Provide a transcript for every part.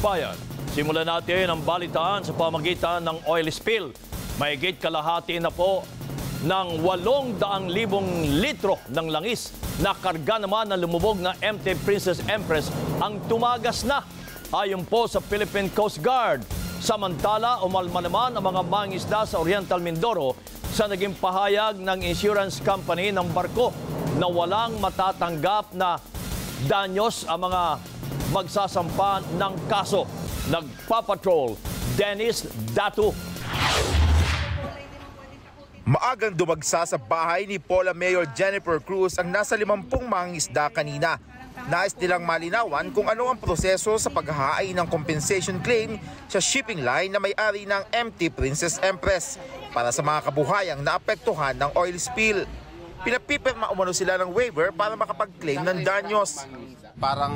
bayan. Simulan natin ang balitaan sa pamagitan ng oil spill. Mahigit kalahati na po ng 800,000 litro ng langis na karga naman ng lumubog na MT Princess Empress ang tumagas na ayon po sa Philippine Coast Guard. Samantala, umalma naman ang mga mangisda sa Oriental Mindoro sa naging pahayag ng insurance company ng barko na walang matatanggap na danyos ang mga magsasampa ng kaso. Nagpapatrol, Dennis Datu. Maagang dumagsa sa bahay ni Paula Mayor Jennifer Cruz ang nasa limampung mangisda kanina. Nais nilang malinawan kung ano ang proseso sa paghahain ng compensation claim sa shipping line na may-ari ng MT Princess Empress para sa mga kabuhayang naapektuhan ng oil spill. Pinapipirma umano sila ng waiver para makapag-claim ng danyos. parang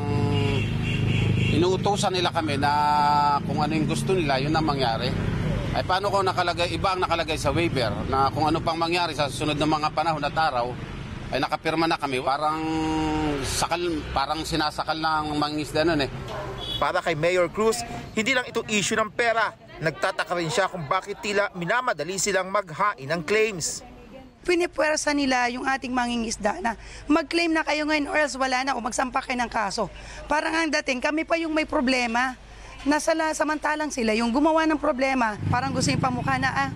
inuutosan nila kami na kung ano yung gusto nila, yun ang mangyari. Ay paano kung nakalagay, iba ang nakalagay sa waiver na kung ano pang mangyari sa susunod ng mga panahon at araw, ay nakapirma na kami. Parang sakal, parang sinasakal ng mangisda nun eh. Para kay Mayor Cruz, hindi lang ito issue ng pera. Nagtataka rin siya kung bakit tila minamadali silang maghain ng claims. Pinipwersa nila yung ating mangingisda na mag-claim na kayo ngayon or else wala na o magsampa kayo ng kaso. Parang ang dating, kami pa yung may problema. Nasa la, samantalang sila, yung gumawa ng problema, parang gusto yung pamukha na, ah,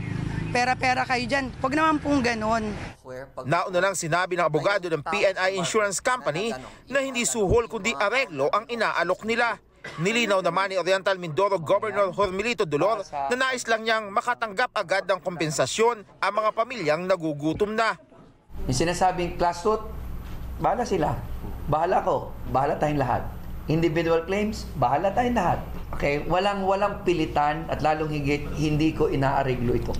pera-pera kayo dyan. Huwag naman pong ganon. Nauna lang sinabi ng abogado ng PNI Insurance Company na hindi suhol kundi areglo ang inaalok nila. Nilinaw naman ni Oriental Mindoro Governor Hormilito Dolor na nais lang niyang makatanggap agad ng kompensasyon ang mga pamilyang nagugutom na. Yung sinasabing class suit, bahala sila. Bahala ko. Bahala tayong lahat. Individual claims, bahala tayong lahat. Okay, walang walang pilitan at lalong higit hindi ko inaareglo ito.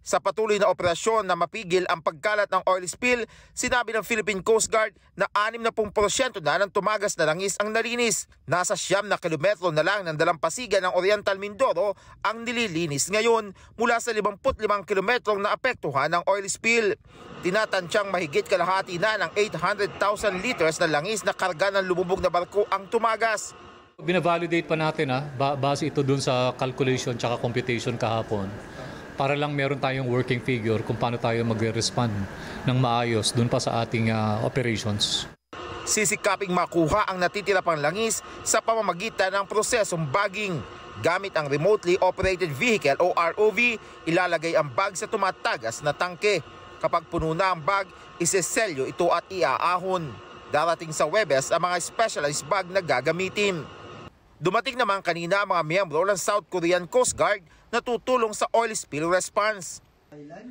Sa patuloy na operasyon na mapigil ang pagkalat ng oil spill, sinabi ng Philippine Coast Guard na 60% na ng tumagas na langis ang nalinis. Nasa siyam na kilometro na lang ng dalampasigan ng Oriental Mindoro ang nililinis ngayon mula sa 55 kilometrong naapektuhan ng oil spill. Tinatantiyang mahigit kalahati na ng 800,000 liters na langis na karga ng lumubog na barko ang tumagas. Binavalidate pa natin ha, ba- base ito dun sa calculation tsaka computation kahapon para lang meron tayong working figure kung paano tayo magre-respond ng maayos dun pa sa ating ah, operations. Sisikaping makuha ang natitira langis sa pamamagitan ng prosesong bagging. Gamit ang remotely operated vehicle o ROV, ilalagay ang bag sa tumatagas na tangke. Kapag puno na ang bag, iseselyo ito at iaahon. Darating sa Webes ang mga specialized bag na gagamitin. Dumating naman kanina ang mga miyembro ng South Korean Coast Guard na tutulong sa oil spill response.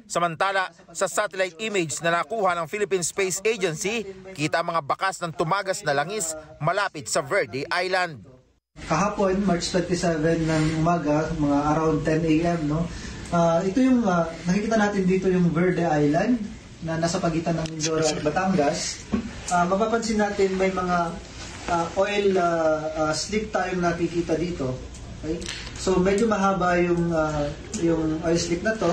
Samantala, sa satellite image na nakuha ng Philippine Space Agency, kita ang mga bakas ng tumagas na langis malapit sa Verde Island. kahapon, March 27 ng umaga, mga around 10 a.m., no? Ah, ito yung, ah, nakikita natin dito yung Verde Island na nasa pagitan ng Mindoro at Batangas. Ah, mapapansin natin may mga ah, oil ah, ah, slick tayong nakikita dito. Okay? So medyo mahaba yung, ah, yung oil slick na to.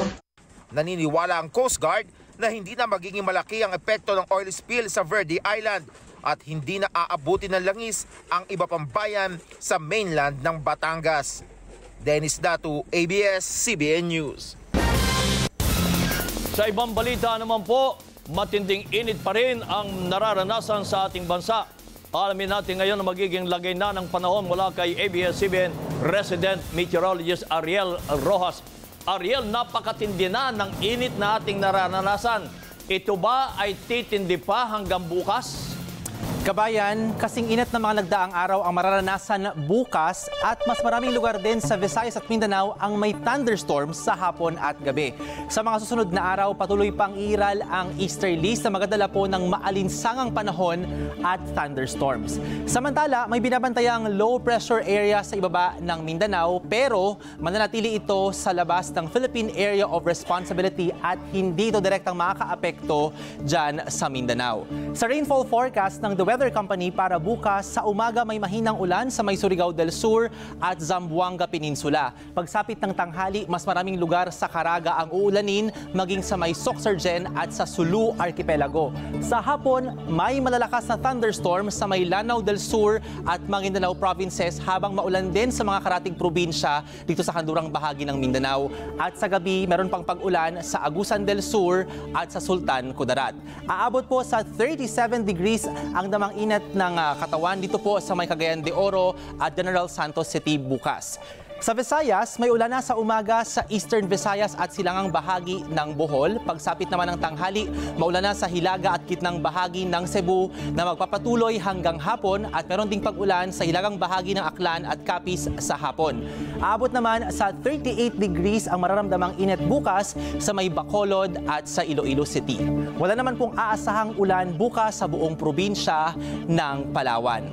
Naniniwala ang Coast Guard na hindi na magiging malaki ang epekto ng oil spill sa Verde Island at hindi na aabutin ng langis ang iba pang bayan sa mainland ng Batangas. Dennis Datu, ABS-CBN News. Sa ibang balita naman po, matinding init pa rin ang nararanasan sa ating bansa. Alamin natin ngayon na magiging lagay na ng panahon mula kay ABS-CBN resident meteorologist Ariel Rojas. Ariel, napakatindi na ng init na ating nararanasan. Ito ba ay titindi pa hanggang bukas? Kabayan, kasing init ng mga nagdaang araw ang mararanasan bukas at mas maraming lugar din sa Visayas at Mindanao ang may thunderstorms sa hapon at gabi. Sa mga susunod na araw, patuloy pang iral ang easterlies na magadala po ng maalinsangang panahon at thunderstorms. Samantala, may binabantayang low pressure area sa ibaba ng Mindanao pero mananatili ito sa labas ng Philippine Area of Responsibility at hindi ito direktang makakaapekto dyan sa Mindanao. Sa rainfall forecast ng The Weather Weather Company para bukas sa umaga may mahinang ulan sa may Surigao del Sur at Zamboanga Peninsula. Pagsapit ng tanghali, mas maraming lugar sa Caraga ang uulanin maging sa may Soxargen at sa Sulu Archipelago. Sa hapon, may malalakas na thunderstorm sa may Lanao del Sur at Maguindanao provinces habang maulan din sa mga karating probinsya dito sa kandurang bahagi ng Mindanao. At sa gabi, meron pang pag-ulan sa Agusan del Sur at sa Sultan Kudarat. Aabot po sa 37 degrees ang damang inat ng ah, katawan dito po sa may Cagayan de Oro at General Santos City bukas. Sa Visayas, may ulan na sa umaga sa Eastern Visayas at silangang bahagi ng Bohol. Pagsapit naman ng tanghali, maulan na sa Hilaga at kitnang bahagi ng Cebu na magpapatuloy hanggang hapon at meron ding pag-ulan sa hilagang bahagi ng Aklan at Capiz sa hapon. Aabot naman sa 38 degrees ang mararamdamang init bukas sa may Bacolod at sa Iloilo City. Wala naman pong aasahang ulan bukas sa buong probinsya ng Palawan.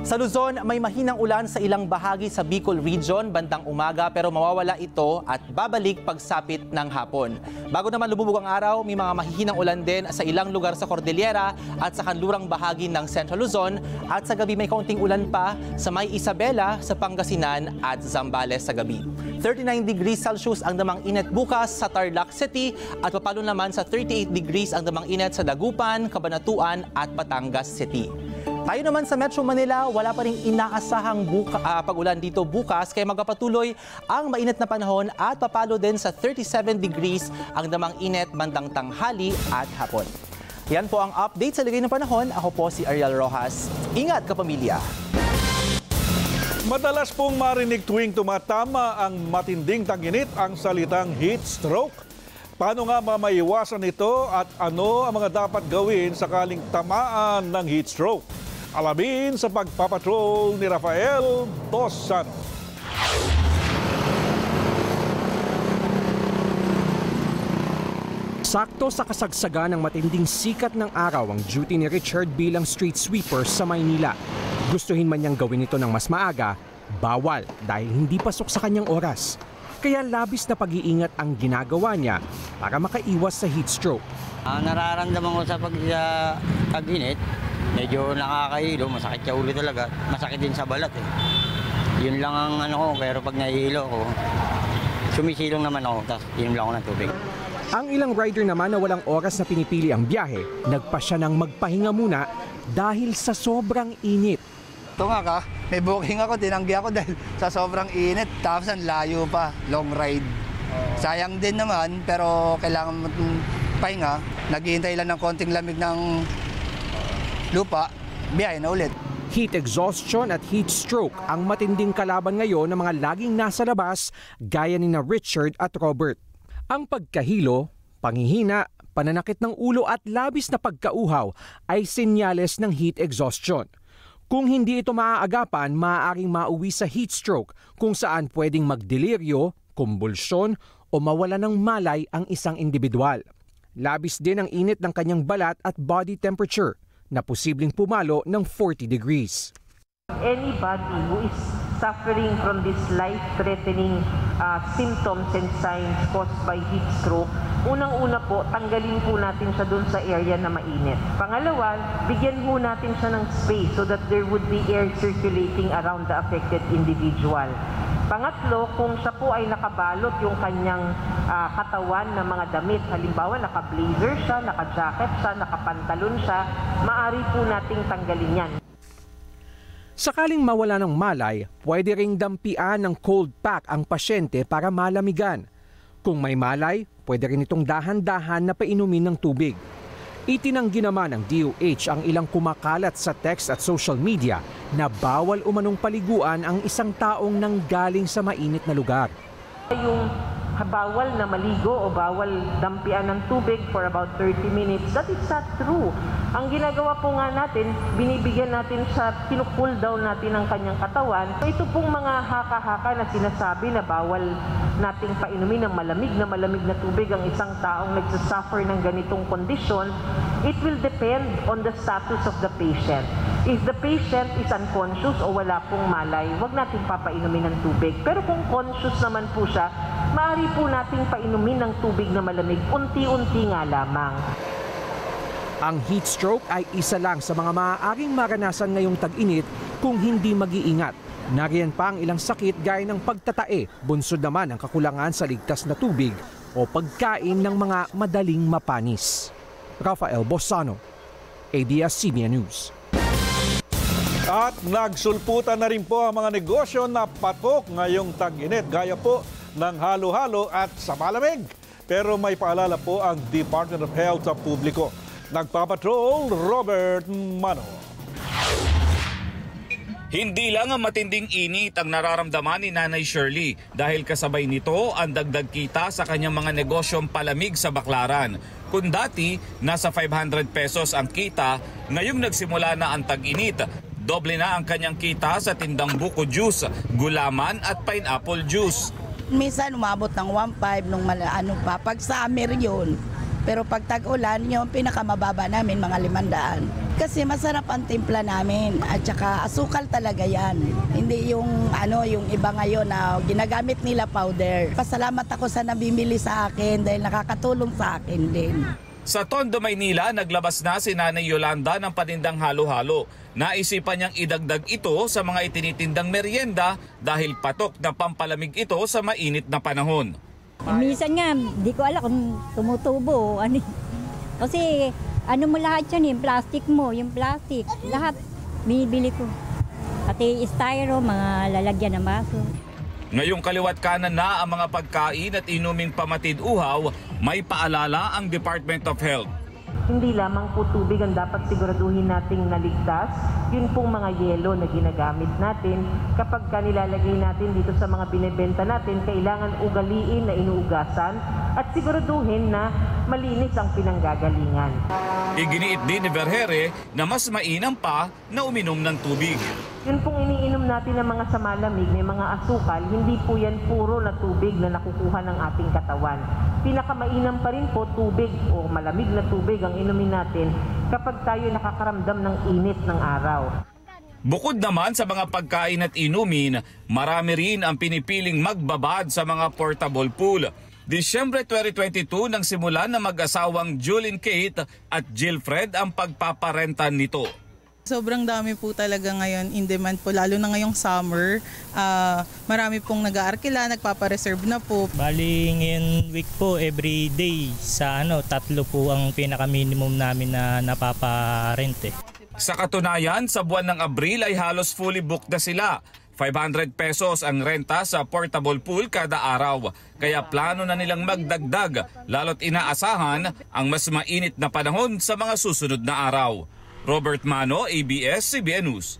Sa Luzon, may mahinang ulan sa ilang bahagi sa Bicol Region bandang umaga pero mawawala ito at babalik pagsapit ng hapon. Bago naman lumubog ang araw, may mga mahihinang ulan din sa ilang lugar sa Cordillera at sa kanlurang bahagi ng Central Luzon at sa gabi may kaunting ulan pa sa may Isabela sa Pangasinan at Zambales sa gabi. 39 degrees Celsius ang damang init bukas sa Tarlac City at papalo naman sa 38 degrees ang damang init sa Dagupan, Cabanatuan at Batangas City. Tayo naman sa Metro Manila, wala pa rin inaasahang buka, ah, pag-ulan dito bukas kaya magpapatuloy ang mainit na panahon at papalo din sa 37 degrees ang damang init bandang tanghali at hapon. Yan po ang update sa ligay ng panahon. Ako po si Ariel Rojas. Ingat kapamilya! Madalas pong marinig tuwing tumatama ang matinding tanginit ang salitang heat stroke. Paano nga mamaiwasan ito at ano ang mga dapat gawin sakaling tamaan ng heat stroke? Alamin sa pagpapatrol ni Rafael Dos Santos. Sakto sa kasagsagan ng matinding sikat ng araw ang duty ni Richard bilang street sweeper sa Maynila. Gustuhin man niyang gawin ito ng mas maaga, bawal dahil hindi pasok sa kanyang oras. Kaya labis na pag-iingat ang ginagawa niya para makaiwas sa heat stroke. Ang nararamdaman ko sa pag tag-init, medyo nakakahilo, masakit sa ulo talaga. Masakit din sa balat eh. Yun lang ang ano ko, pero pag nahihilo ko, sumisilong naman ako, tapos inom lang ako ng tubig. Ang ilang rider naman na walang oras na pinipili ang biyahe, nagpa siya ng magpahinga muna dahil sa sobrang init. Ito nga ka, may booking ako, tinanggi ako dahil sa sobrang init. Tapos ang layo pa, long ride. Sayang din naman, pero kailangan mo pahinga. Naghihintay lang ng konting lamig ng lupa, biyahe na ulit. Heat exhaustion at heat stroke ang matinding kalaban ngayon ng mga laging nasa labas gaya ni na Richard at Robert. Ang pagkahilo, panghihina, pananakit ng ulo at labis na pagkauhaw ay senyales ng heat exhaustion. Kung hindi ito maaagapan, maaaring mauwi sa heat stroke kung saan pwedeng magdeliryo, kumbulsyon o mawala ng malay ang isang individual. Labis din ang init ng kanyang balat at body temperature na posibleng pumalo ng 40 degrees. Anybody who is suffering from this life-threatening uh, symptoms and signs caused by heat stroke, unang-una po, tanggalin po natin siya dun sa area na mainit. Pangalawa, bigyan po natin siya ng space so that there would be air circulating around the affected individual. Pangatlo, kung siya po ay nakabalot yung kanyang ah, katawan ng mga damit, halimbawa naka-blazer siya, naka-jacket siya, nakapantalon siya, maari po nating tanggalin yan. Sakaling mawala ng malay, pwede ring dampian ng cold pack ang pasyente para malamigan. Kung may malay, pwede rin itong dahan-dahan na painumin ng tubig. Itinanggi naman ng DOH ang ilang kumakalat sa text at social media na bawal umanong paliguan ang isang taong nanggaling sa mainit na lugar. Yung bawal na maligo o bawal dampian ng tubig for about 30 minutes, that is not true. Ang ginagawa po nga natin, binibigyan natin sa pinukool down natin ang kanyang katawan. Ito pong mga haka-haka na sinasabi na bawal nating painumin ng malamig na malamig na tubig ang isang taong nagsasuffer ng ganitong kondisyon, it will depend on the status of the patient. If the patient is unconscious o wala pong malay, wag nating papainumin ng tubig. Pero kung conscious naman po siya, maaari po nating painumin ng tubig na malamig unti-unti nga lamang. Ang heat stroke ay isa lang sa mga maaaring maranasan ngayong tag-init kung hindi mag-iingat. Nariyan pa ang ilang sakit gaya ng pagtatae, bunsod naman ang kakulangan sa ligtas na tubig o pagkain ng mga madaling mapanis. Rafael Bosano, ABS-CBN News. At nagsulputan na rin po ang mga negosyo na patok ngayong tag-init gaya po ng halo-halo at sa malamig. Pero may paalala po ang Department of Health sa publiko. Nagpapatrol, Robert Mano. Hindi lang ang matinding init ang nararamdaman ni Nanay Shirley dahil kasabay nito ang dagdag kita sa kanyang mga negosyong palamig sa Baklaran. Kung dati nasa 500 pesos ang kita, ngayong nagsimula na ang tag-init. Doble na ang kanyang kita sa tindang buko juice, gulaman at pineapple juice. Minsan umabot ng 1.5 nung mala, ano pa, pag summer yun. Pero pag tag-ulan, yung pinakamababa namin, mga limandaan. Kasi masarap ang timpla namin at saka asukal talaga yan. Hindi yung ano yung iba ngayon na ginagamit nila powder. Pasalamat ako sa nabimili sa akin dahil nakakatulong sa akin din. Sa Tondo, Maynila, naglabas na si Nanay Yolanda ng panindang halo-halo. Naisipan niyang idagdag ito sa mga itinitindang merienda dahil patok na pampalamig ito sa mainit na panahon. Minsan nga, di ko alam kung tumutubo ano. Kasi ano mo lahat yan, yung plastic mo, yung plastic, lahat binibili ko. Pati styro, mga lalagyan ng baso. Ngayong kaliwat kanan na ang mga pagkain at inuming pamatid uhaw, may paalala ang Department of Health. Hindi lamang po tubig ang dapat siguraduhin nating naligtas, yun pong mga yelo na ginagamit natin. Kapag ka nilalagay natin dito sa mga binebenta natin, kailangan ugaliin na inuugasan at siguraduhin na malinis ang pinanggagalingan. Iginiit din ni Vergere na mas mainam pa na uminom ng tubig. Yun pong iniinom natin ng mga samalamig, may mga asukal, hindi po yan puro na tubig na nakukuha ng ating katawan. Pinakamainam pa rin po tubig o malamig na tubig ang inumin natin kapag tayo nakakaramdam ng init ng araw. Bukod naman sa mga pagkain at inumin, marami rin ang pinipiling magbabad sa mga portable pool. Disyembre 2022 nang simulan na mag-asawang Julian Kate at Jill Fred ang pagpaparenta nito. Sobrang dami po talaga ngayon in demand po, lalo na ngayong summer. Ah, marami pong nag-aarkila, nagpapareserve na po. Bali ngayon week po, every day sa ano, tatlo po ang pinaka-minimum namin na napaparent eh. Sa katunayan, sa buwan ng Abril ay halos fully booked na sila. 500 pesos ang renta sa portable pool kada araw. Kaya plano na nilang magdagdag lalo't inaasahan ang mas mainit na panahon sa mga susunod na araw. Robert Mano, ABS-CBN News.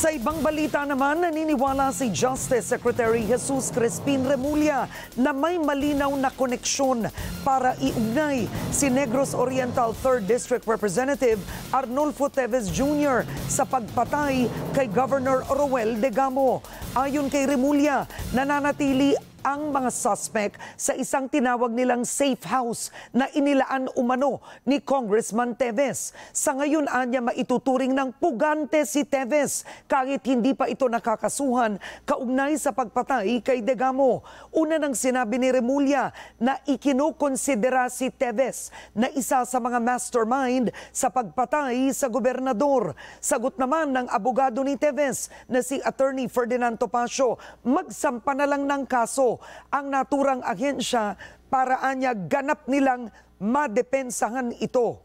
Sa ibang balita naman, naniniwala si Justice Secretary Jesus Crispin Remulla na may malinaw na koneksyon para iugnay si Negros Oriental 3rd District Representative Arnulfo Teves Jr. sa pagpatay kay Governor Roel Degamo. Ayon kay Remulla, nananatili ang mga suspect sa isang tinawag nilang safe house na inilaan umano ni Congressman Teves. Sa ngayon, anya maituturing ng pugante si Teves kahit hindi pa ito nakakasuhan kaugnay sa pagpatay kay Degamo. Una nang sinabi ni Remulla na ikinukonsidera si Teves na isa sa mga mastermind sa pagpatay sa gobernador. Sagot naman ng abogado ni Teves na si Attorney Ferdinand Topacio, magsampa na lang ng kaso ang naturang ahensya para anya ganap nilang madepensahan ito.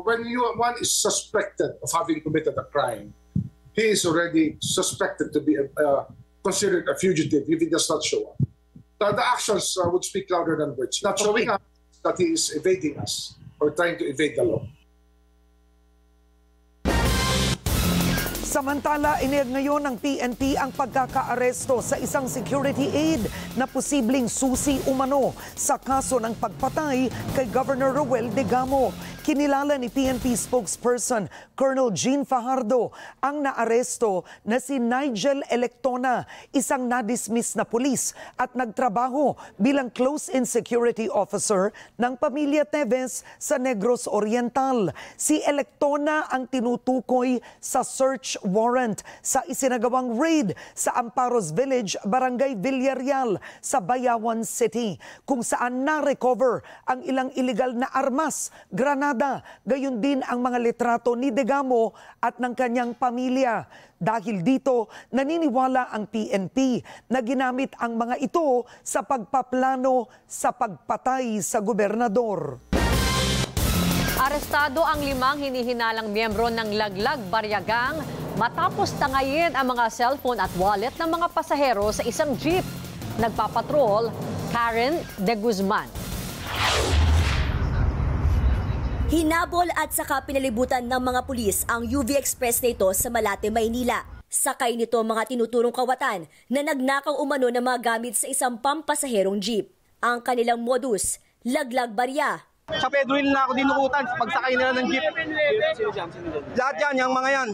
When you, one is suspected of having committed a crime, he is already suspected to be uh, considered a fugitive if he does not show up. The, the actions uh, would speak louder than words. Not showing up that he is evading us or trying to evade the law. Samantala, ineg ngayon ng PNP ang pagkakaaresto sa isang security aide na posibleng susi umano sa kaso ng pagpatay kay Governor Roel Degamo. Kinilala ni PNP spokesperson Colonel Jean Fajardo ang naaresto na si Nigel Electona, isang nadismiss na pulis at nagtrabaho bilang close-in security officer ng pamilya Teves sa Negros Oriental. Si Electona ang tinutukoy sa search warrant sa isinagawang raid sa Amparos Village, Barangay Villarreal sa Bayawan City kung saan na-recover ang ilang illegal na armas, granada, gayon din ang mga litrato ni Degamo at ng kanyang pamilya. Dahil dito, naniniwala ang PNP na ginamit ang mga ito sa pagpaplano sa pagpatay sa gobernador. Arestado ang limang hinihinalang miyembro ng Laglag Baryagang matapos tangayin ang mga cellphone at wallet ng mga pasahero sa isang jeep. Nagpapatrol, Karen De Guzman. Hinabol at saka pinalibutan ng mga pulis ang UV Express na ito sa Malate, Maynila. Sakay nito mga tinuturong kawatan na nagnakaw umano ng mga gamit sa isang pampasaherong jeep. Ang kanilang modus, laglag barya. Sa Pedro Hill na ako dinukutan pagsakay nila ng jeep. Lahat yan, yung mga yan.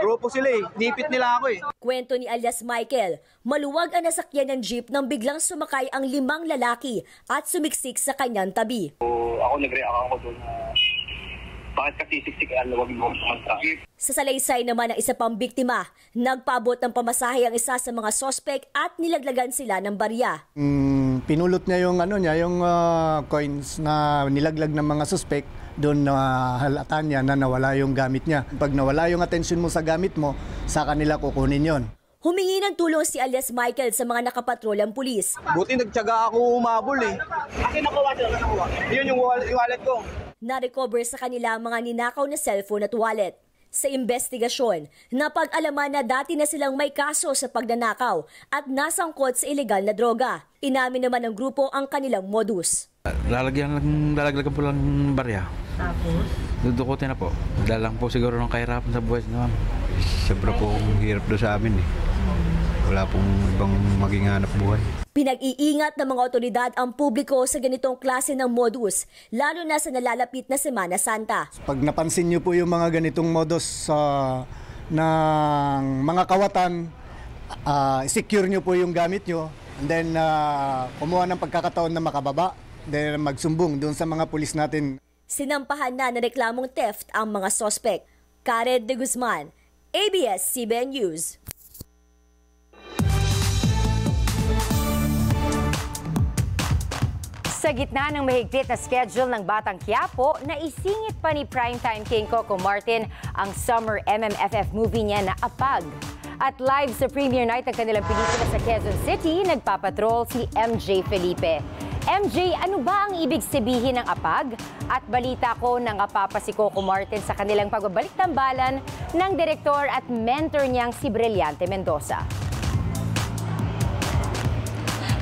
Grupo sila eh. Nipit nila ako eh. Kwento ni alias Michael, maluwag ang nasakyan ng jeep nang biglang sumakay ang limang lalaki at sumiksik sa kanyang tabi. ako nag-react ako doon na bakit kasi siksik ang luwag mo sa salaysay naman ng isa pang biktima, nagpaabot ng pamasahe ang isa sa mga sospek at nilaglagan sila ng barya. Mm, pinulot niya yung ano niya, yung ah, coins na nilaglag ng mga suspect doon na halata niya na nawala yung gamit niya. Pag nawala yung attention mo sa gamit mo, sa kanila kukunin yon. Humingi ng tulong si alias Michael sa mga nakapatrolang pulis. Buti nagtyaga ako umabol eh. Akin nakuha sila, nakuha. Yun yung wallet, yung wallet ko. Na-recover sa kanila ang mga ninakaw na cellphone at wallet. Sa investigasyon, napag-alaman na dati na silang may kaso sa pagnanakaw at nasangkot sa ilegal na droga. Inamin naman ng grupo ang kanilang modus. Lalagyan lang, lalaglagan po lang ng barya. Tapos? Dudukutin na po. Dahil lang po siguro ng kahirapan sa buhay naman. Siyempre po hirap doon sa amin eh. Wala pong ibang maging hanap buhay. Pinag-iingat ng mga otoridad ang publiko sa ganitong klase ng modus, lalo na sa nalalapit na Semana Santa. Pag napansin niyo po yung mga ganitong modus sa ng mga kawatan, ah, secure niyo po yung gamit niyo and then ah, kumuha ng pagkakataon na makababa then magsumbong doon sa mga pulis natin. Sinampahan na na reklamong theft ang mga sospek. Karen de Guzman, ABS-CBN News. Sa gitna ng mahigpit na schedule ng Batang Quiapo, naisingit pa ni Primetime King Coco Martin ang summer MMFF movie niya na Apag. At live sa premiere night ng kanilang pelikula sa Quezon City, nagpapatrol si MJ Felipe. MJ, ano ba ang ibig sabihin ng Apag? At balita ko nang apapa si Coco Martin sa kanilang pagbabalik tambalan ng direktor at mentor niyang si Brillante Mendoza.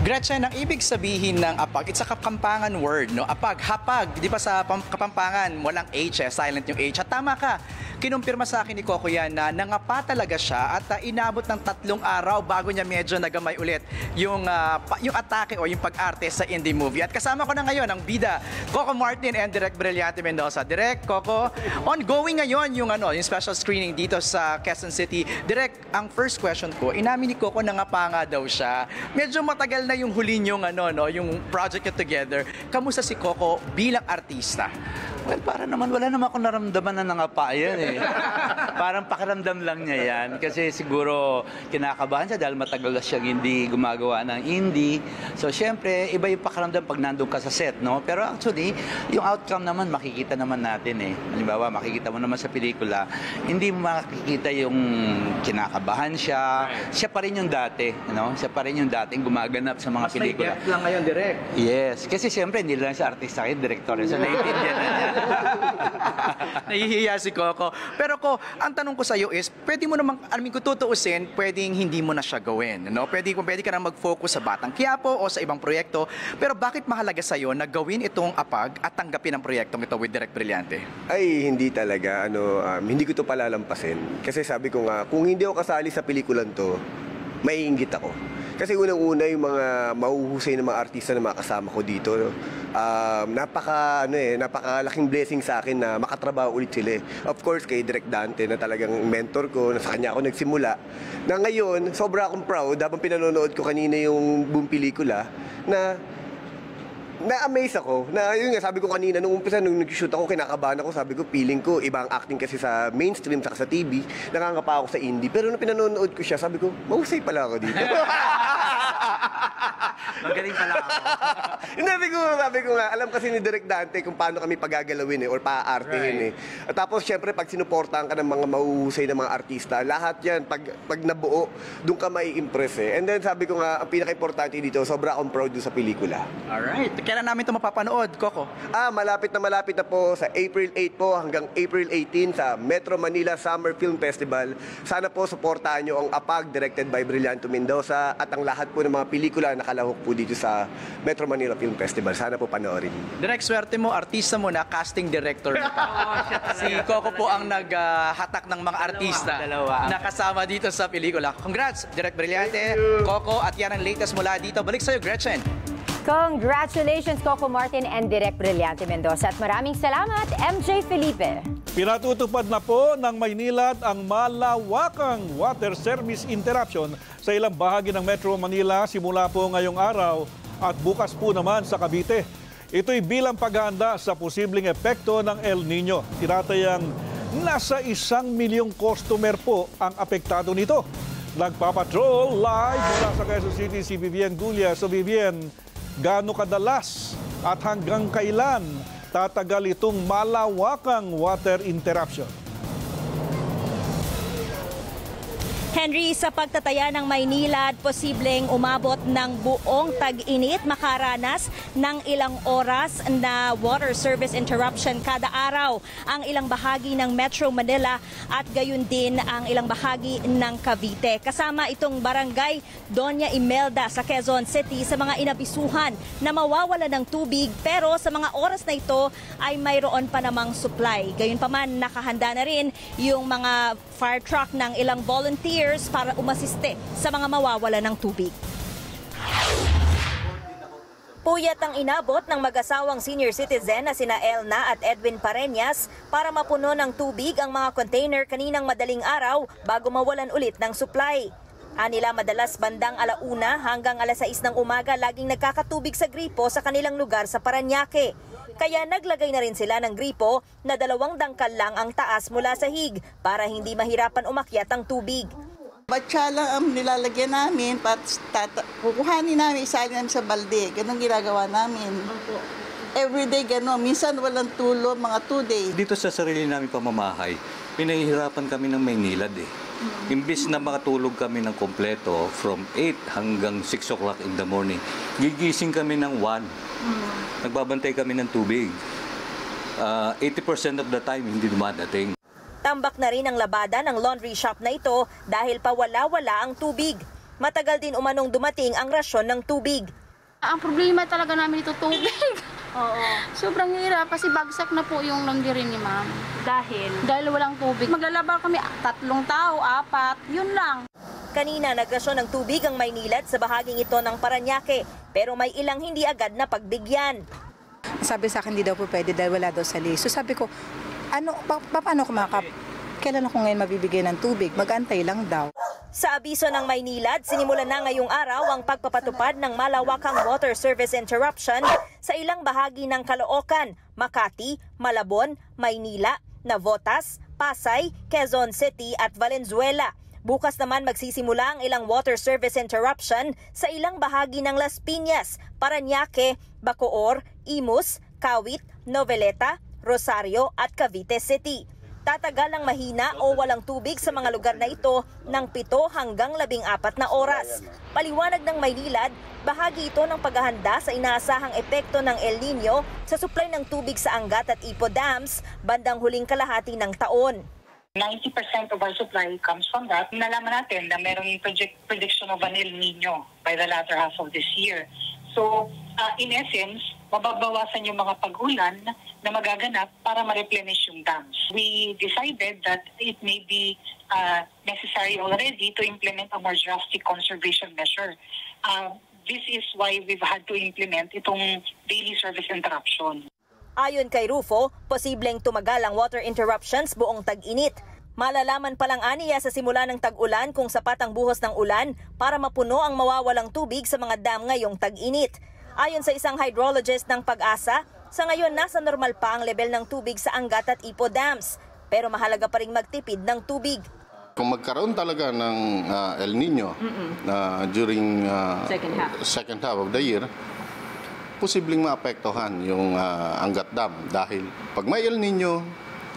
Gretchen, ang ibig sabihin ng apag, it's a kapampangan word, no? Apag, hapag, di ba sa pam- kapampangan, walang H, eh, silent yung H. At tama ka, kinumpirma sa akin ni Coco yan na nangapa talaga siya at uh, inabot ng tatlong araw bago niya medyo nagamay ulit yung, pa- yung atake o yung pag-arte sa indie movie. At kasama ko na ngayon ang bida, Coco Martin and Direk Brillante Mendoza. Direk, Coco, ongoing ngayon yung, ano, yung special screening dito sa Quezon City. Direk, ang first question ko, inamin ni Coco nangapa nga daw siya. Medyo matagal na yung huli yung ano no, yung project nyo together. Kamusta si Coco bilang artista? Well, para naman, wala naman akong naramdaman na nangapa yan eh. Parang pakiramdam lang niya yan. Kasi siguro kinakabahan siya dahil matagal na siyang hindi gumagawa ng indie. So, syempre, iba yung pakiramdam pag nandun ka sa set, no? Pero actually, yung outcome naman, makikita naman natin eh. Halimbawa, makikita mo naman sa pelikula, hindi mo makikita yung kinakabahan siya. Siya pa rin yung dati, no? Siya pa rin yung dating gumaganap sa mga Mas pelikula. depth lang ngayon, Direk. Yes, kasi siyempre hindi lang siya artista, kayo director. So, naiintindihan na niya. Nahihiya si Coco. Pero ko, ang tanong ko sa iyo is, pwede mo namang, I mean, kung tutuusin, pwedeng hindi mo na siya gawin. No? Pwede, pwede ka na mag-focus sa Batang Quiapo o sa ibang proyekto. Pero bakit mahalaga sa iyo na gawin itong apag at tanggapin ang proyektong ito with Direct Brillante? Ay, hindi talaga. Ano, um, hindi ko to palalampasin. Kasi sabi ko nga, kung hindi ako kasali sa pelikulan to, maiinggit ako. Kasi unang-una yung mga mahuhusay na mga artista na mga kasama ko dito. Um, napaka, ano eh, napakalaking blessing sa akin na makatrabaho ulit sila. eh. Of course, kay Direk Dante na talagang mentor ko, na sa kanya ako nagsimula. Na ngayon, sobra akong proud habang pinanonood ko kanina yung buong pelikula na na-amaze ako. Na yun nga, sabi ko kanina, nung umpisa, nung nag-shoot ako, kinakabahan ako, sabi ko, feeling ko, ibang acting kasi sa mainstream, saka sa TV, nangangapa ako sa indie. Pero nung pinanonood ko siya, sabi ko, mahusay pala ako dito. Magaling pala ako. Hindi, siguro, sabi ko nga, alam kasi ni Direk Dante kung paano kami pagagalawin eh, or paaartehin eh. At tapos, syempre, pag sinuportahan ka ng mga mahuhusay na mga artista, lahat yan, pag, pag nabuo, doon ka mai impress eh. And then, sabi ko nga, ang pinaka-importante dito, sobra akong proud sa pelikula. Alright. Kailan namin ito mapapanood, Coco? Ah, malapit na malapit na po sa April 8 po hanggang April 18 sa Metro Manila Summer Film Festival. Sana po suportahan nyo ang APAG directed by Brillanto Mendoza at ang lahat po ng mga pelikula na nakalahok po dito sa Metro Manila Film Festival. Sana po panoorin. Direct swerte mo, artista mo na, casting director mo pa. si Coco po ang naghatak ng mga artista na kasama dito sa pelikula. Congrats, Direct Brillante, Coco, at yan ang latest mula dito. Balik sa'yo, Gretchen. Congratulations, Coco Martin and Direk Brillante Mendoza. At maraming salamat, MJ Felipe. Pinatutupad na po ng Maynilad ang malawakang water service interruption sa ilang bahagi ng Metro Manila simula po ngayong araw at bukas po naman sa Cavite. Ito'y bilang paghahanda sa posibleng epekto ng El Nino. Tinatayang nasa isang milyong customer po ang apektado nito. Nagpapatrol live mula sa Quezon City si Vivian Gulia. So Vivian, gaano kadalas at hanggang kailan tatagal itong malawakang water interruption? Henry, sa pagtataya ng Maynila at posibleng umabot ng buong tag-init, makaranas ng ilang oras na water service interruption kada araw ang ilang bahagi ng Metro Manila at gayon din ang ilang bahagi ng Cavite. Kasama itong barangay Doña Imelda sa Quezon City sa mga inabisuhan na mawawala ng tubig pero sa mga oras na ito ay mayroon pa namang supply. Gayunpaman nakahanda na rin yung mga fire truck ng ilang volunteers para umasiste sa mga mawawala ng tubig. Puyat ang inabot ng mag-asawang senior citizen na sina Elna at Edwin Pareñas para mapuno ng tubig ang mga container kaninang madaling araw bago mawalan ulit ng supply. Anila madalas bandang alauna hanggang alas 6 ng umaga laging nagkakatubig sa gripo sa kanilang lugar sa Paranaque. Kaya naglagay na rin sila ng gripo na dalawang dangkal lang ang taas mula sa hig para hindi mahirapan umakyat ang tubig. Batsa lang ang nilalagyan namin, pat tata, kukuhanin namin, isalin namin sa balde. Ganun ginagawa namin. Everyday gano'n. Minsan walang tulo, mga two days. Dito sa sarili namin pamamahay, pinahihirapan kami ng Maynilad eh. Imbis na makatulog kami ng kompleto from 8 hanggang 6 o'clock in the morning, gigising kami ng 1. Nagbabantay kami ng tubig. Ah, 80% of the time hindi dumadating. Tambak na rin ang labada ng laundry shop na ito dahil pawala-wala ang tubig. Matagal din umanong dumating ang rasyon ng tubig. Ang problema talaga namin ito tubig. Oo. Sobrang hirap kasi bagsak na po yung laundry ni ma'am. Dahil? Dahil walang tubig. Maglalaba kami tatlong tao, apat, yun lang. Kanina nagrasyon ng tubig ang Maynilad sa bahaging ito ng Paranaque pero may ilang hindi agad na pagbigyan. Sabi sa akin, hindi daw po pwede dahil wala daw sa list. So sabi ko, ano, pa, pa- paano ko makap... Kailan ako ngayon mabibigyan ng tubig? Magantay lang daw. Sa abiso ng Maynilad, sinimulan na ngayong araw ang pagpapatupad ng malawakang water service interruption sa ilang bahagi ng Caloocan, Makati, Malabon, Maynila, Navotas, Pasay, Quezon City at Valenzuela. Bukas naman magsisimula ang ilang water service interruption sa ilang bahagi ng Las Piñas, Paranaque, Bacoor, Imus, Kawit, Noveleta, Rosario at Cavite City. Tatagal ang mahina o walang tubig sa mga lugar na ito ng 7 hanggang 14 na oras. Paliwanag ng Maynilad, bahagi ito ng paghahanda sa inaasahang epekto ng El Nino sa supply ng tubig sa Angat at Ipo Dams bandang huling kalahati ng taon. 90% of our supply comes from that. Nalaman natin na merong project prediction of an El Nino by the latter half of this year. So, uh, in essence, mababawasan yung mga pag-ulan na magaganap para ma-replenish yung dams. We decided that it may be uh, necessary already to implement a more drastic conservation measure. Uh, this is why we've had to implement itong daily service interruption. Ayon kay Rufo, posibleng tumagal ang water interruptions buong tag-init. Malalaman pa lang aniya sa simula ng tag-ulan kung sapat ang buhos ng ulan para mapuno ang mawawalang tubig sa mga dam ngayong tag-init. Ayon sa isang hydrologist ng pag-asa, sa ngayon nasa normal pa ang level ng tubig sa Angat at Ipo dams. Pero mahalaga pa rin magtipid ng tubig. Kung magkaroon talaga ng ah, El Nino na during ah, Second half. second half of the year, posibleng maapektuhan yung ah, Angat Dam dahil pag may El Nino,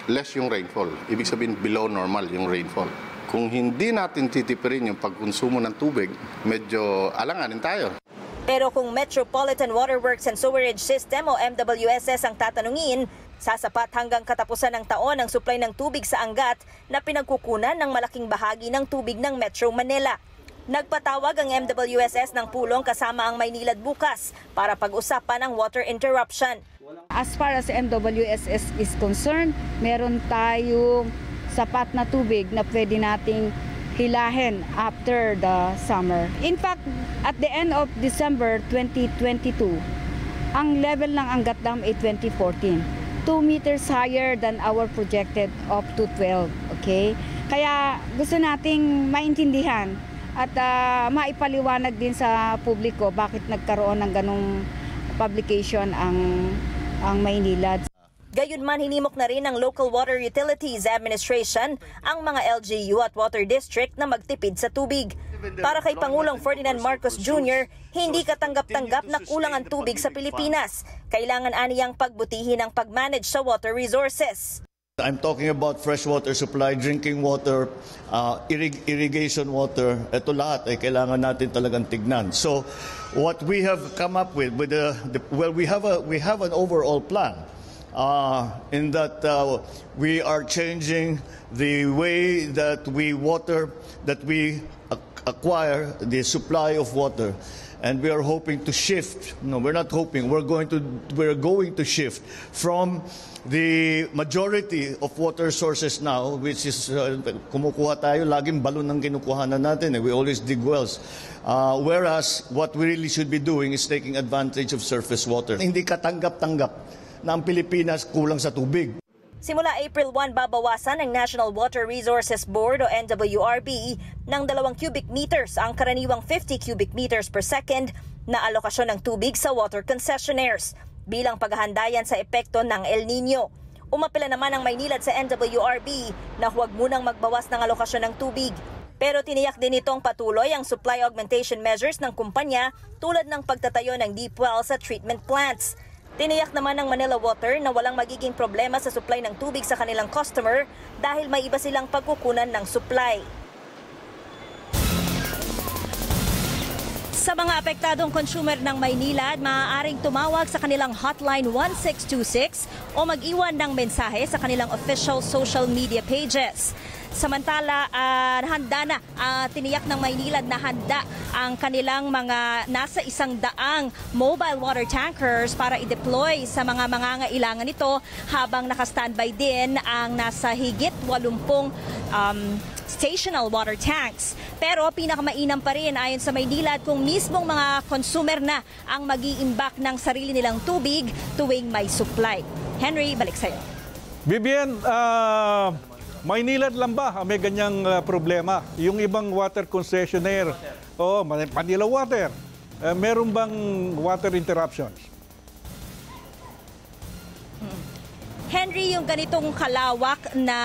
less yung rainfall. Ibig sabihin below normal yung rainfall. Kung hindi natin titipirin yung pagkonsumo ng tubig, medyo alanganin tayo. Pero kung Metropolitan Waterworks and Sewerage System o MWSS ang tatanungin, sasapat hanggang katapusan ng taon ang supply ng tubig sa Angat na pinagkukunan ng malaking bahagi ng tubig ng Metro Manila. Nagpatawag ang MWSS ng pulong kasama ang Maynilad bukas para pag-usapan ang water interruption. As far as MWSS is concerned, meron tayong sapat na tubig na pwede nating hilahin after the summer. In fact, at the end of December 2022, ang level ng Angat Dam ay 2014. 2 meters higher than our projected up to 12. Okay? Kaya gusto nating maintindihan at ah, maipaliwanag din sa publiko bakit nagkaroon ng ganong publication ang ang Maynila. Gayunman hinimok na rin ng Local Water Utilities Administration ang mga LGU at Water District na magtipid sa tubig. Para kay Pangulong Ferdinand Marcos Jr., hindi katanggap-tanggap na kulang ang tubig sa Pilipinas. Kailangan aniyang pagbutihin ang pag-manage sa water resources. I'm talking about freshwater supply, drinking water, uh, irrig- irrigation water. Ito lahat ay kailangan natin talagang tignan. So, what we have come up with, with the, the well, we have a we have an overall plan. Uh, in that uh, we are changing the way that we water, that we ac- acquire the supply of water. And we are hoping to shift. No, we're not hoping. We're going to. We're going to shift from the majority of water sources now, which is uh, kumukuha tayo laging balon ng kinukuhanan natin. Eh. We always dig wells. Uh, whereas what we really should be doing is taking advantage of surface water. Hindi katanggap-tanggap na ang Pilipinas kulang sa tubig. Simula April 1, babawasan ng National Water Resources Board o NWRB ng 2 cubic meters ang karaniwang 50 cubic meters per second na alokasyon ng tubig sa water concessionaires bilang paghahandayan sa epekto ng El Nino. Umapila naman ang Maynilad sa NWRB na huwag munang magbawas ng alokasyon ng tubig. Pero tiniyak din itong patuloy ang supply augmentation measures ng kumpanya tulad ng pagtatayo ng deep wells sa treatment plants. Tiniyak naman ng Manila Water na walang magiging problema sa supply ng tubig sa kanilang customer dahil may iba silang pagkukunan ng supply. Sa mga apektadong consumer ng Maynila, maaaring tumawag sa kanilang hotline 1626 o mag-iwan ng mensahe sa kanilang official social media pages. Samantala, uh, handa na, uh, tiniyak ng Maynilad na handa ang kanilang mga nasa isang daang mobile water tankers para i-deploy sa mga mangangailangan nito habang naka-standby din ang nasa higit 80 um, stational water tanks. Pero pinakamainam pa rin ayon sa Maynilad kung mismong mga consumer na ang mag iimbak ng sarili nilang tubig tuwing may supply. Henry, balik sa'yo. Vivian, uh, Maynilad lang ba may ganyang uh, problema? Yung ibang water concessionaire, oh, Manila Water, uh, meron bang water interruptions? Henry, yung ganitong kalawak na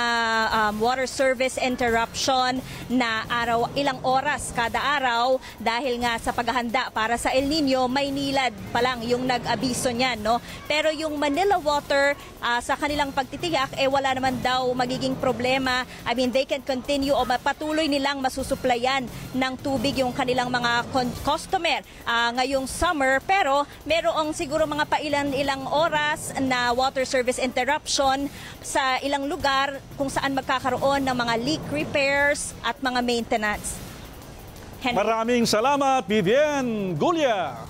um, water service interruption na araw ilang oras kada araw dahil nga sa paghahanda para sa El Nino, Maynilad pa lang yung nag-abiso niyan, no? Pero yung Manila Water uh, sa kanilang pagtitiyak eh wala naman daw magiging problema. I mean, they can continue o patuloy nilang masusuplayan ng tubig yung kanilang mga customer uh, ngayong summer pero merong siguro mga pailan-ilang oras na water service interruption interruption sa ilang lugar kung saan magkakaroon ng mga leak repairs at mga maintenance. Henry. Maraming salamat, Vivian Gulia.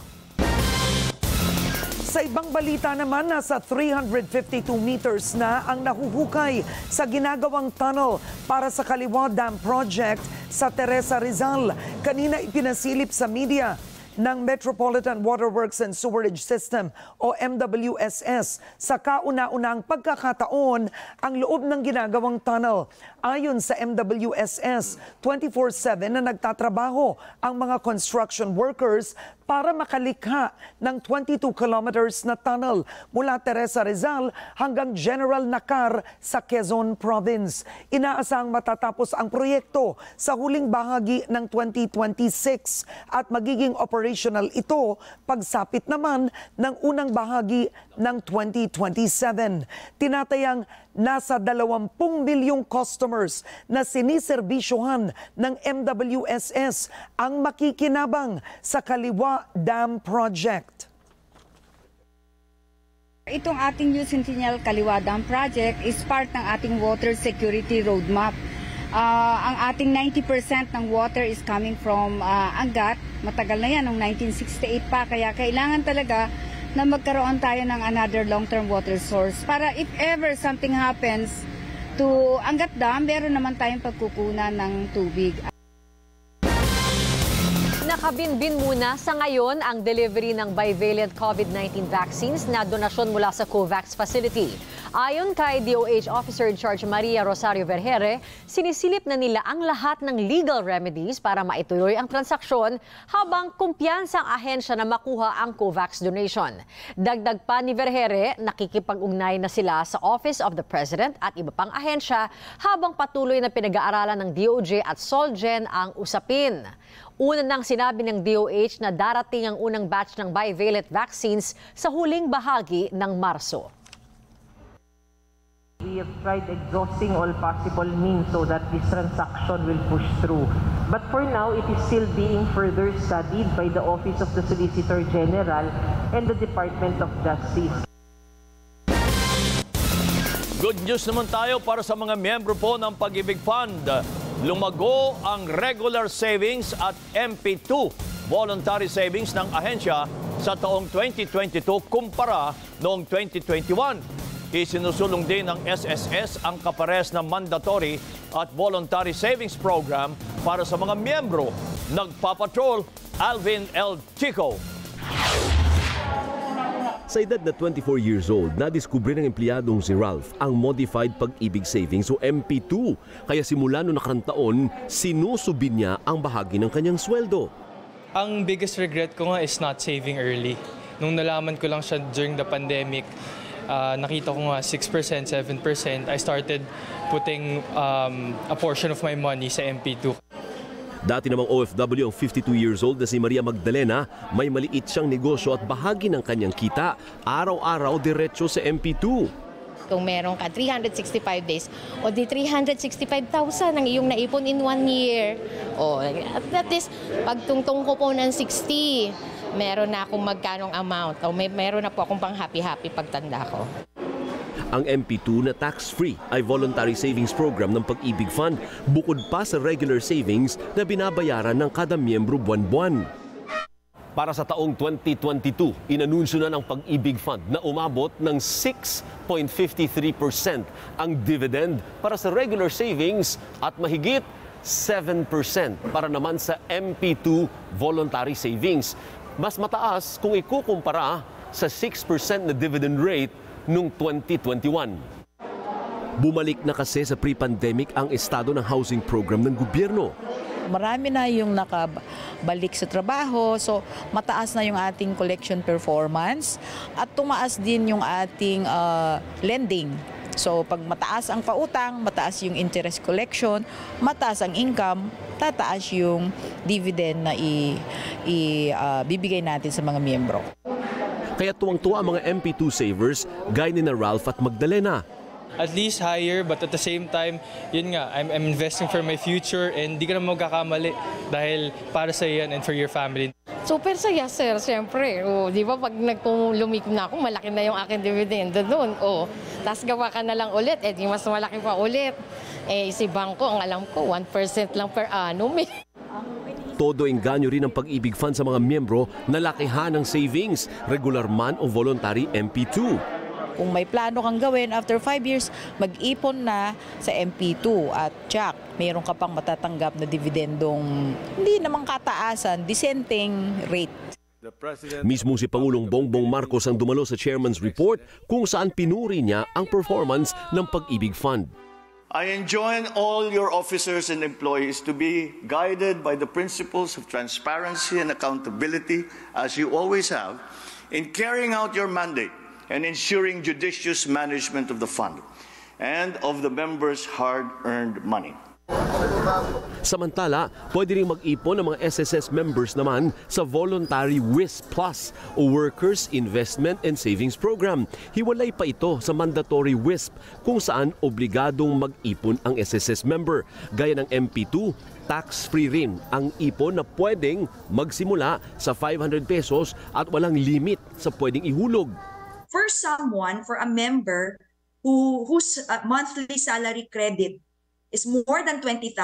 Sa ibang balita naman, nasa 352 meters na ang nahuhukay sa ginagawang tunnel para sa Kaliwa Dam Project sa Teresa Rizal. Kanina ipinasilip sa media ng Metropolitan Waterworks and Sewerage System o MWSS sa kauna-unang pagkakataon ang loob ng ginagawang tunnel. Ayon sa MWSS, 24-7 na nagtatrabaho ang mga construction workers para makalikha ng 22 kilometers na tunnel mula Teresa Rizal hanggang General Nakar sa Quezon Province. Inaasang matatapos ang proyekto sa huling bahagi ng 2026 at magiging operational ito pagsapit naman ng unang bahagi ng 2027. Tinatayang nasa 20 milyong customers na siniserbisyohan ng MWSS ang makikinabang sa Kaliwa Dam Project. Itong ating New Centennial Kaliwa Dam Project is part ng ating water security roadmap. Ah, ang ating 90% ng water is coming from ah, Angat. Matagal na yan, noong 1968 pa. Kaya kailangan talaga na magkaroon tayo ng another long-term water source para if ever something happens to Angat Dam, meron naman tayong pagkukunan ng tubig. Nakabinbin muna sa ngayon ang delivery ng bivalent COVID-19 vaccines na donasyon mula sa COVAX facility. Ayon kay DOH Officer in Charge Maria Rosario Vergere, sinisilip na nila ang lahat ng legal remedies para maituloy ang transaksyon habang kumpiyansa ang ahensya na makuha ang COVAX donation. Dagdag pa ni Vergere, nakikipag-ugnay na sila sa Office of the President at iba pang ahensya habang patuloy na pinag-aaralan ng DOJ at Solgen ang usapin. Una nang sinabi ng DOH na darating ang unang batch ng bivalent vaccines sa huling bahagi ng Marso. We have tried exhausting all possible means so that this transaction will push through. But for now, it is still being further studied by the Office of the Solicitor General and the Department of Justice. Good news naman tayo para sa mga miyembro po ng Pag-ibig Fund. Lumago ang regular savings at MP2 voluntary savings ng ahensya sa taong 2022 kumpara noong 2021. Isinusulong din ng SSS ang kapares na mandatory at voluntary savings program para sa mga miyembro. Nagpapatrol, Alvin L. Chico. Sa edad na 24 years old, nadiskubre ng empleyadong si Ralph ang Modified Pag-ibig Savings o MP2. Kaya simula noong nakarang taon, sinusubin niya ang bahagi ng kanyang sweldo. Ang biggest regret ko nga is not saving early. Nung nalaman ko lang siya during the pandemic, ah, nakita ko nga 6%, 7%, I started putting um, a portion of my money sa MP2. Dati namang OFW ang 52 years old na si Maria Magdalena, may maliit siyang negosyo at bahagi ng kanyang kita. Araw-araw diretso sa MP2. Kung meron ka 365 days, o di 365,000 ang iyong naipon in one year. O, at that is, pagtungtong ko po ng 60, meron na akong magkanong amount. O may, meron na po akong pang happy-happy pagtanda ko. Ang MP2 na tax-free ay voluntary savings program ng Pag-ibig Fund bukod pa sa regular savings na binabayaran ng kada miyembro buwan-buwan. Para sa taong 2022, inanunsyo na ng Pag-ibig Fund na umabot ng 6.53% ang dividend para sa regular savings at mahigit 7% para naman sa MP2 voluntary savings. Mas mataas kung ikukumpara sa 6% na dividend rate noong 2021. Bumalik na kasi sa pre-pandemic ang estado ng housing program ng gobyerno. marami na yung nakabalik sa trabaho. So, mataas na yung ating collection performance at tumaas din yung ating ah, lending. So, pag mataas ang pautang, mataas yung interest collection, mataas ang income, tataas yung dividend na i, i, ah, bibigay natin sa mga miyembro. Kaya tuwang-tuwa ang mga MP2 savers gaya ni na Ralph at Magdalena. At least higher, but at the same time, yun nga, I'm, I'm investing for my future and di ka na magkakamali dahil para sa yan and for your family. Super saya, sir, siyempre. O, di ba pag naglumikom na ako, malaki na yung aking dividendo doon. O, tapos gawa ka na lang ulit, eh di mas malaki pa ulit. Eh, si bangko, ang alam ko, 1% lang per annum. Eh. Todo engganyo rin ang pag-ibig fund sa mga miyembro na lakihan ng savings, regular man o voluntary MP2. Kung may plano kang gawin, after 5 years, mag-ipon na sa MP2 at Jack, mayroon ka pang matatanggap na dividendong hindi namang kataasan, dissenting rate. Mismo si Pangulong Bongbong Marcos ang dumalo sa chairman's report kung saan pinuri niya ang performance ng Pag-ibig Fund. I enjoin all your officers and employees to be guided by the principles of transparency and accountability, as you always have, in carrying out your mandate and ensuring judicious management of the fund and of the members' hard-earned money. Samantala, pwede rin mag-ipon ng mga SSS members naman sa Voluntary WIS Plus o Workers Investment and Savings Program. Hiwalay pa ito sa mandatory WISP kung saan obligadong mag-ipon ang SSS member. Gaya ng MP2, tax-free rin ang ipon na pwedeng magsimula sa 500 pesos at walang limit sa pwedeng ihulog. For someone, for a member who whose uh, monthly salary credit is more than 20,000,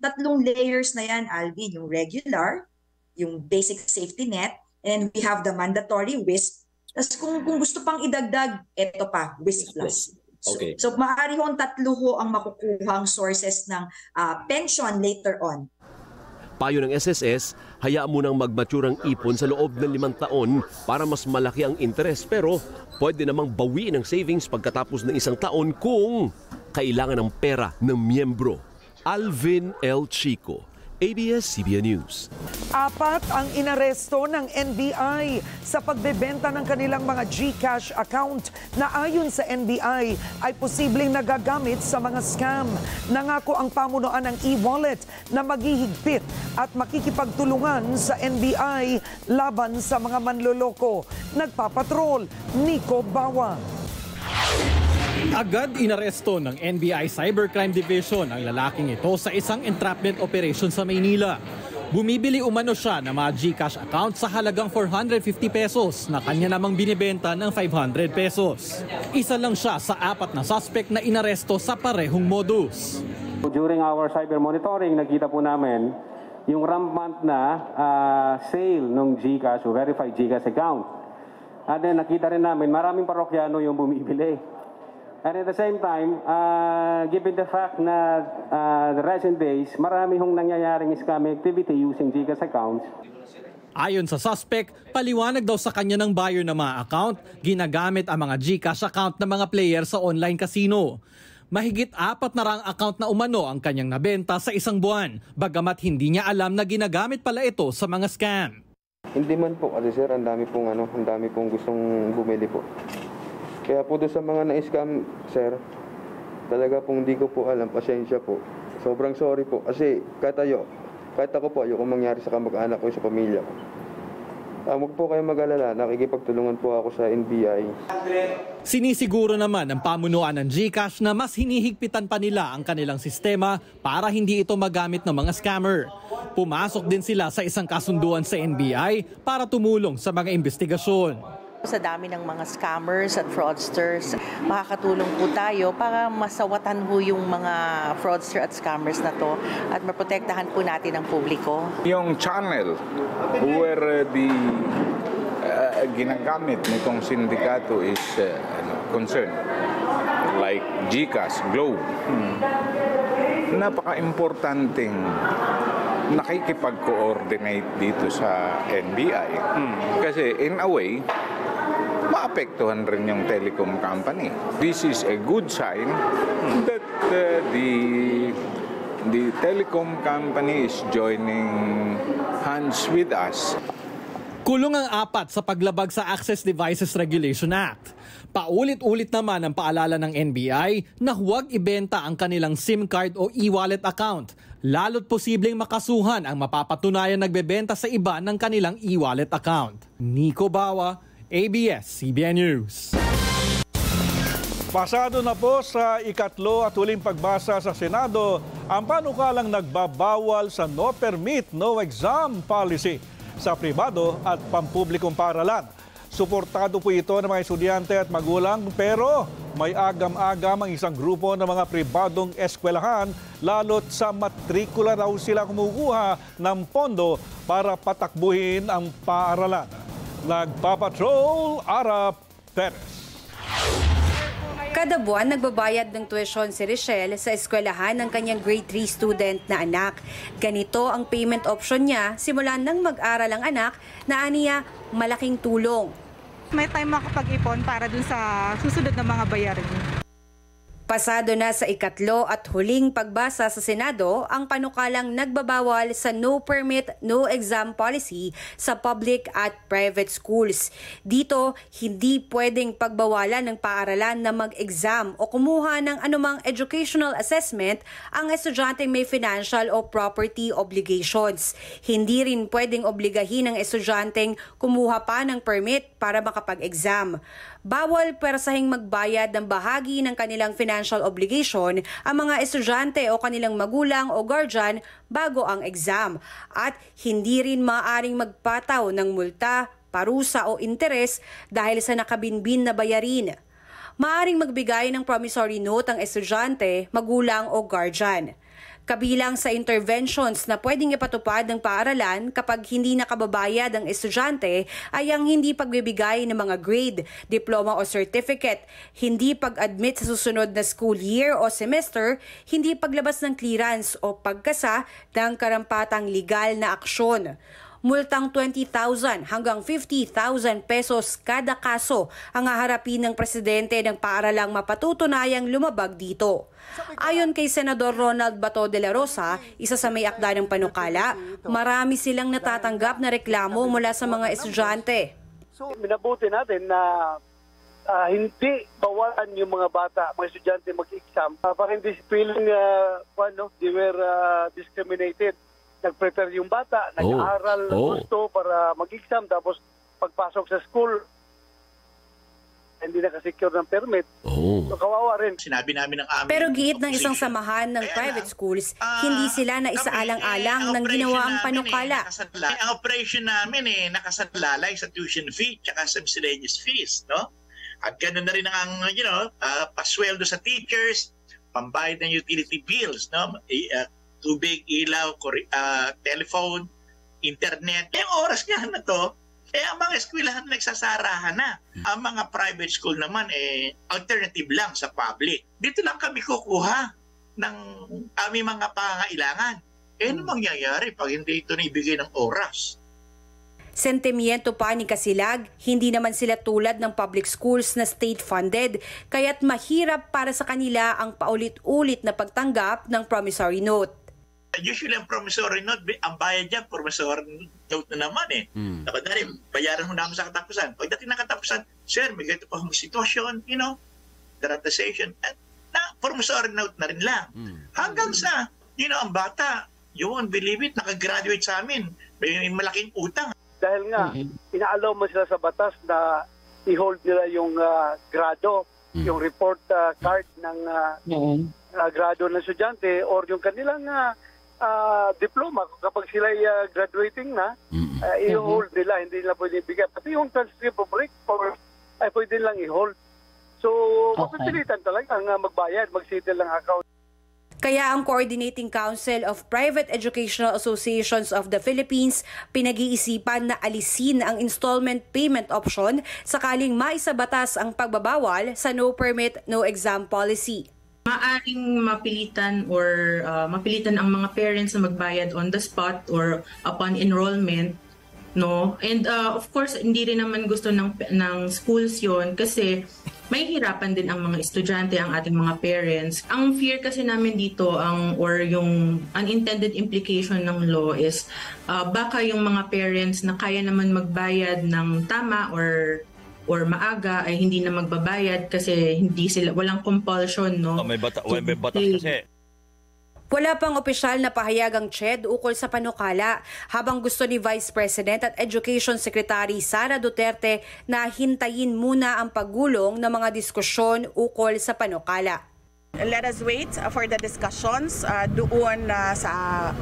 tatlong layers na yan, Alvin, yung regular, yung basic safety net, and we have the mandatory WISP. Tapos kung, kung gusto pang idagdag, ito pa, WISP Plus. So, Okay. so maaari ho ang tatlo ho ang makukuhang sources ng ah, pension later on. Payo ng SSS, hayaan mo nang mag-mature ang ipon sa loob ng limang taon para mas malaki ang interes pero pwede namang bawiin ang savings pagkatapos ng isang taon kung kailangan ng pera ng miyembro. Alvin L. Chico, ABS-CBN News. Apat ang inaresto ng NBI sa pagbebenta ng kanilang mga GCash account na ayon sa NBI ay posibleng nagagamit sa mga scam. Nangako ang pamunuan ng e-wallet na maghihigpit at makikipagtulungan sa NBI laban sa mga manloloko. Nagpapatrol, Nico Bawa. Agad inaresto ng NBI Cybercrime Division ang lalaking ito sa isang entrapment operation sa Maynila. Bumibili umano siya ng mga GCash account sa halagang 450 pesos na kanya namang binibenta ng 500 pesos. Isa lang siya sa apat na suspect na inaresto sa parehong modus. During our cyber monitoring, nakita po namin yung rampant na ah, sale ng GCash o verified GCash account. And then nakita rin namin maraming parokyano yung bumibili. And at the same time, ah, given the fact na ah, the recent days, marami hong nangyayaring scam activity using GCash accounts. Ayon sa suspect, paliwanag daw sa kanya ng buyer ng mga account, ginagamit ang mga GCash account ng mga player sa online casino. Mahigit apat na rang account na umano ang kanyang nabenta sa isang buwan, bagamat hindi niya alam na ginagamit pala ito sa mga scam. Hindi man po kasi sir, ang dami pong ano, ang dami pong gustong bumili po. Kaya po doon sa mga na-scam, sir, talaga pong hindi ko po alam, pasensya po. Sobrang sorry po kasi kahit ayo, kahit ako po ayoko mangyari sa kamag-anak ko sa pamilya ko. Ah, huwag po kayo mag-alala, nakikipagtulungan po ako sa NBI. Sinisiguro naman ng pamunuan ng GCash na mas hinihigpitan pa nila ang kanilang sistema para hindi ito magamit ng mga scammer. Pumasok din sila sa isang kasunduan sa NBI para tumulong sa mga investigasyon. Sa dami ng mga scammers at fraudsters, makakatulong po tayo para masawatan ho yung mga fraudster at scammers na to at maprotektahan po natin ang publiko. Yung channel where uh, the uh, ginagamit nitong sindikato is uh, ano, concerned, like GCash, Globe, napaka-importanting nakikipag-coordinate dito sa NBI. Kasi in a way, maapektuhan rin yung telecom company. This is a good sign that uh, the the telecom company is joining hands with us. Kulong ang apat sa paglabag sa Access Devices Regulation Act. Paulit-ulit naman ang paalala ng NBI na huwag ibenta ang kanilang SIM card o e-wallet account, lalo't posibleng makasuhan ang mapapatunayan nagbebenta sa iba ng kanilang e-wallet account. Nico Bawa, ABS-CBN News. Pasado na po sa ikatlo at huling pagbasa sa Senado ang panukalang nagbabawal sa no permit, no exam policy sa pribado at pampublikong paralan. Suportado po ito ng mga estudyante at magulang pero may agam-agam ang isang grupo ng mga pribadong eskwelahan lalo't sa matrikula raw sila kumukuha ng pondo para patakbuhin ang paaralan. Nagpapatrol, Ara Perez. Kada buwan, nagbabayad ng tuition si Richelle sa eskwelahan ng kanyang grade 3 student na anak. Ganito ang payment option niya simula nang mag-aral ang anak na aniya malaking tulong. May time makapag-ipon para dun sa susunod na mga bayarin. Pasado na sa ikatlo at huling pagbasa sa Senado ang panukalang nagbabawal sa no permit, no exam policy sa public at private schools. Dito, hindi pwedeng pagbawalan ng paaralan na mag-exam o kumuha ng anumang educational assessment ang estudyanteng may financial o property obligations. Hindi rin pwedeng obligahin ng estudyanteng kumuha pa ng permit para makapag-exam. Bawal persahing magbayad ng bahagi ng kanilang financial obligation ang mga estudyante o kanilang magulang o guardian bago ang exam at hindi rin maaring magpataw ng multa, parusa o interes dahil sa nakabinbin na bayarin. Maaring magbigay ng promissory note ang estudyante, magulang o guardian. Kabilang sa interventions na pwedeng ipatupad ng paaralan kapag hindi nakababayad ang estudyante ay ang hindi pagbibigay ng mga grade, diploma o certificate, hindi pag-admit sa susunod na school year o semester, hindi paglabas ng clearance o pagkasa ng karampatang legal na aksyon multang 20,000 hanggang 50,000 pesos kada kaso ang haharapin ng presidente ng paaralang mapatutunayang lumabag dito. Ayon kay Senador Ronald Bato de la Rosa, isa sa may akda ng panukala, marami silang natatanggap na reklamo mula sa mga estudyante. So, minabuti natin na uh, hindi bawalan yung mga bata, mga estudyante mag-exam uh, para hindi feeling uh, ano, they were uh, discriminated nag-prepare yung bata, nag-aaral Oh. Oh. gusto para mag-exam, tapos pagpasok sa school, hindi nakasecure ng permit. Oh. So kawawa rin. Sinabi namin ng aming Pero giit ng isang samahan ng private schools, hindi sila na isaalang-alang ng ginawa ang panukala. Eh, ang operation namin eh, nakasalalay sa tuition fee tsaka sa miscellaneous fees, no? At ganoon na rin ang, you know, uh, pasweldo sa teachers, pambayad ng utility bills, no? Eh, uh, tubig, ilaw, uh, telephone, internet. Ang oras nga na to, eh, ang mga eskwelahan nagsasarahan na. Ang mga private school naman, eh, alternative lang sa public. Dito lang kami kukuha ng aming mga pangailangan. Eh, ano mangyayari pag hindi ito naibigay ng oras? Sentimiento pa ni Kasilag, hindi naman sila tulad ng public schools na state-funded, kaya't mahirap para sa kanila ang paulit-ulit na pagtanggap ng promissory note. Usually ang promissory note, ang bayad niya, promissory note na naman eh. Hmm. Dapat na rin, bayaran mo namin sa katapusan. Pagdating ng katapusan, sir, may ganito pa akong sitwasyon, you know, dramatization, at na, promissory note na rin lang. Hanggang sa, you know, ang bata, you won't believe it, nakagraduate sa amin. May malaking utang. Dahil nga, inaalaw mo sila sa batas na i-hold nila yung ah, grado, yung report ah, card ng ah, ah, grado ng estudyante or yung kanilang ah, ah, diploma kapag sila ay ah, graduating na, ah, i-hold nila, hindi nila pwede ibigay. Pati yung transcript of report ay pwede lang i-hold. So, mapipilitan talaga ang ah, magbayad, mag-settle ng account. Kaya ang Coordinating Council of Private Educational Associations of the Philippines pinag-iisipan na alisin ang installment payment option sakaling maisabatas ang pagbabawal sa no permit, no exam policy. Maaring mapilitan or uh, mapilitan ang mga parents na magbayad on the spot or upon enrollment no? And uh, of course hindi rin naman gusto ng ng schools yon kasi may hirapan din ang mga estudyante ang ating mga parents. Ang fear kasi namin dito ang or yung unintended implication ng law is uh, baka yung mga parents na kaya naman magbayad ng tama or or maaga ay hindi na magbabayad kasi hindi sila walang compulsion no Oh, may, bata, may batas kasi. Wala pang opisyal na pahayag ang CHED ukol sa panukala habang gusto ni Vice President at Education Secretary Sara Duterte na hintayin muna ang paggulong ng mga diskusyon ukol sa panukala. Let us wait for the discussions uh, doon uh, sa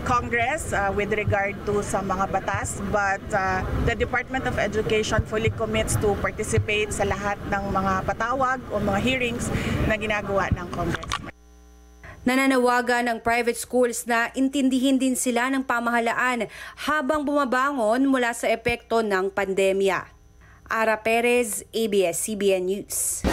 Congress uh, with regard to sa mga batas but uh, the Department of Education fully commits to participate sa lahat ng mga patawag o mga hearings na ginagawa ng Congress. Nananawagan ng private schools na intindihin din sila ng pamahalaan habang bumabangon mula sa epekto ng pandemya. Ara Perez, ABS-CBN News.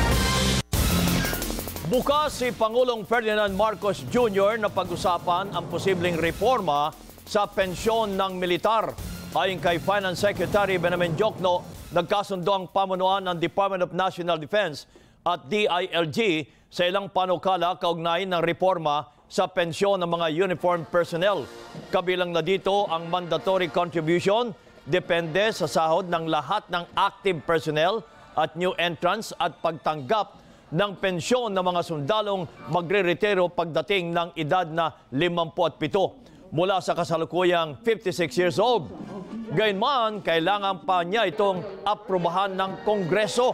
Bukas si Pangulong Ferdinand Marcos Jr. na pag-usapan ang posibleng reforma sa pensyon ng militar. Ayon kay Finance Secretary Benjamin Jokno, nagkasundo ang pamunuan ng Department of National Defense at DILG sa ilang panukala kaugnay ng reforma sa pensyon ng mga uniformed personnel. Kabilang na dito ang mandatory contribution depende sa sahod ng lahat ng active personnel at new entrants at pagtanggap ng pensyon ng mga sundalong magre-retiro pagdating ng edad na 57 mula sa kasalukuyang 56 years old. Gayunman, kailangan pa niya itong aprobahan ng Kongreso.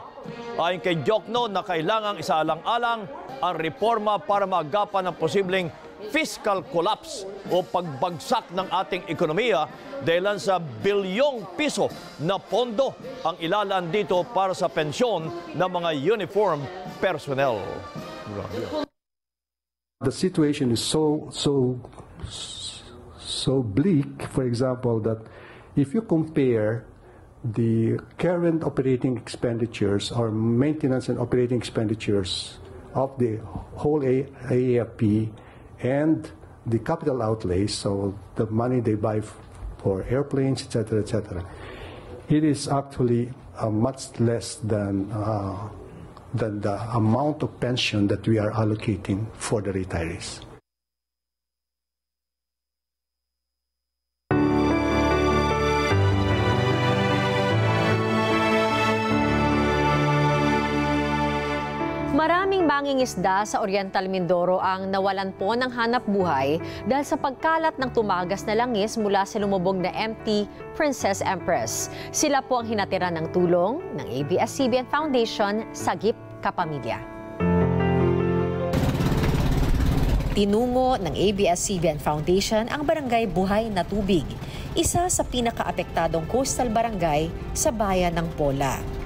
Ayon kay Jokno na kailangang isaalang-alang ang reforma para maagapan ng posibleng fiscal collapse o pagbagsak ng ating ekonomiya dahil sa bilyong piso na pondo ang ilalaan dito para sa pensyon ng mga uniform personnel. The situation is so so so bleak, for example, that if you compare the current operating expenditures or maintenance and operating expenditures of the whole AAFP and the capital outlays, so the money they buy for airplanes, etc., etc., it is actually uh, much less than uh, than the amount of pension that we are allocating for the retirees. Maraming mangingisda sa Oriental Mindoro ang nawalan po ng hanap buhay dahil sa pagkalat ng tumagas na langis mula sa lumubog na MT Princess Empress. Sila po ang hinatira ng tulong ng ABS-CBN Foundation Sagip Kapamilya. Tinungo ng ABS-CBN Foundation ang barangay Buhay na Tubig, isa sa pinakaapektadong coastal barangay sa bayan ng Pola.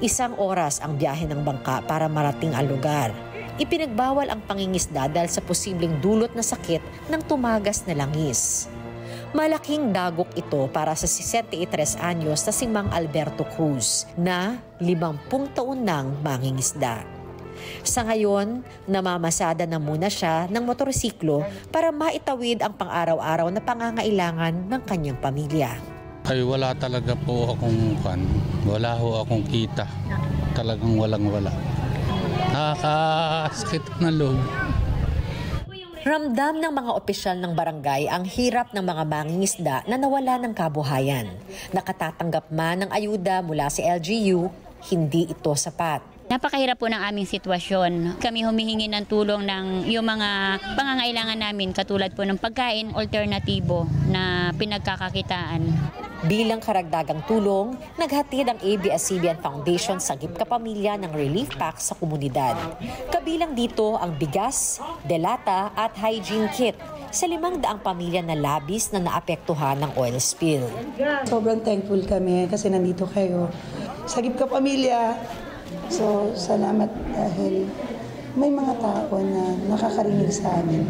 Isang oras ang biyahe ng bangka para marating ang lugar. Ipinagbawal ang pangingisda dahil sa posibleng dulot na sakit ng tumagas na langis. Malaking dagok ito para sa 63 anyos na si Mang Alberto Cruz na 50 taon nang mangingisda. Sa ngayon, namamasada na muna siya ng motorsiklo para maitawid ang pang-araw-araw na pangangailangan ng kanyang pamilya. Ay wala talaga po akong kan. Wala ho akong kita. Talagang walang wala. Nakakasakit ng loob. Ramdam ng mga opisyal ng barangay ang hirap ng mga mangingisda na nawala ng kabuhayan. Nakatatanggap man ng ayuda mula sa LGU, hindi ito sapat. Napakahirap po ng aming sitwasyon. Kami humihingi ng tulong ng yung mga pangangailangan namin katulad po ng pagkain, alternatibo na pinagkakakitaan. Bilang karagdagang tulong, naghatid ang ABS-CBN Foundation sa Gip Kapamilya ng relief pack sa komunidad. Kabilang dito ang bigas, delata at hygiene kit sa limang daang pamilya na labis na naapektuhan ng oil spill. Sobrang thankful kami kasi nandito kayo. Sagip ka pamilya. So, salamat dahil may mga tao na nakakarinig sa amin.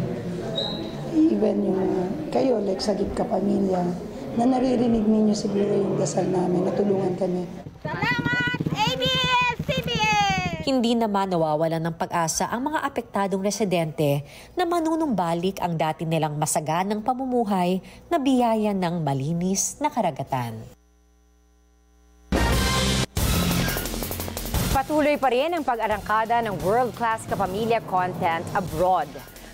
Even yung kayo, like Sagip ka pamilya, na naririnig ninyo siguro yung dasal namin, natulungan kami. Hindi naman nawawalan ng pag-asa ang mga apektadong residente na manunumbalik ang dati nilang masaganang pamumuhay na biyaya ng malinis na karagatan. Patuloy pa rin ang pag-arangkada ng world-class kapamilya content abroad.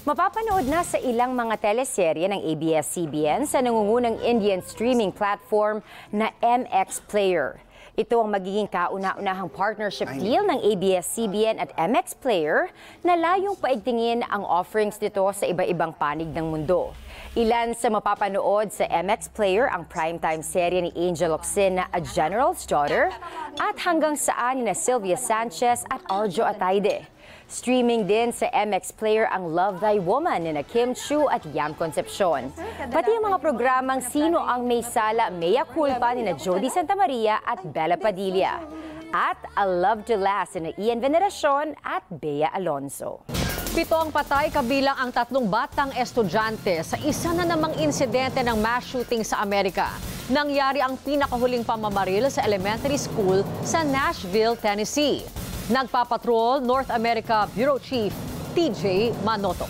Mapapanood na sa ilang mga teleserye ng ABS-CBN sa nangungunang Indian streaming platform na MX Player. Ito ang magiging kauna-unahang partnership deal ng ABS-CBN at MX Player na layong paigtingin ang offerings nito sa iba-ibang panig ng mundo. Ilan sa mapapanood sa MX Player ang primetime serye ni Angel Locsin na A General's Daughter at hanggang saan ni na Sylvia Sanchez at Arjo Ataide. Streaming din sa MX Player ang Love Thy Woman ni na Kim Chu at Yam Concepcion. Pati ang mga programang Sino ang May Sala, Mea Culpa ni na Jody Santa Maria at Bella Padilla. At A Love to Last ni Ian Veneracion at Bea Alonso. Pito ang patay kabilang ang tatlong batang estudyante sa isa na namang insidente ng mass shooting sa Amerika. Nangyari ang pinakahuling pamamaril sa elementary school sa Nashville, Tennessee. Nagpapatrol North America Bureau Chief TJ Manoto.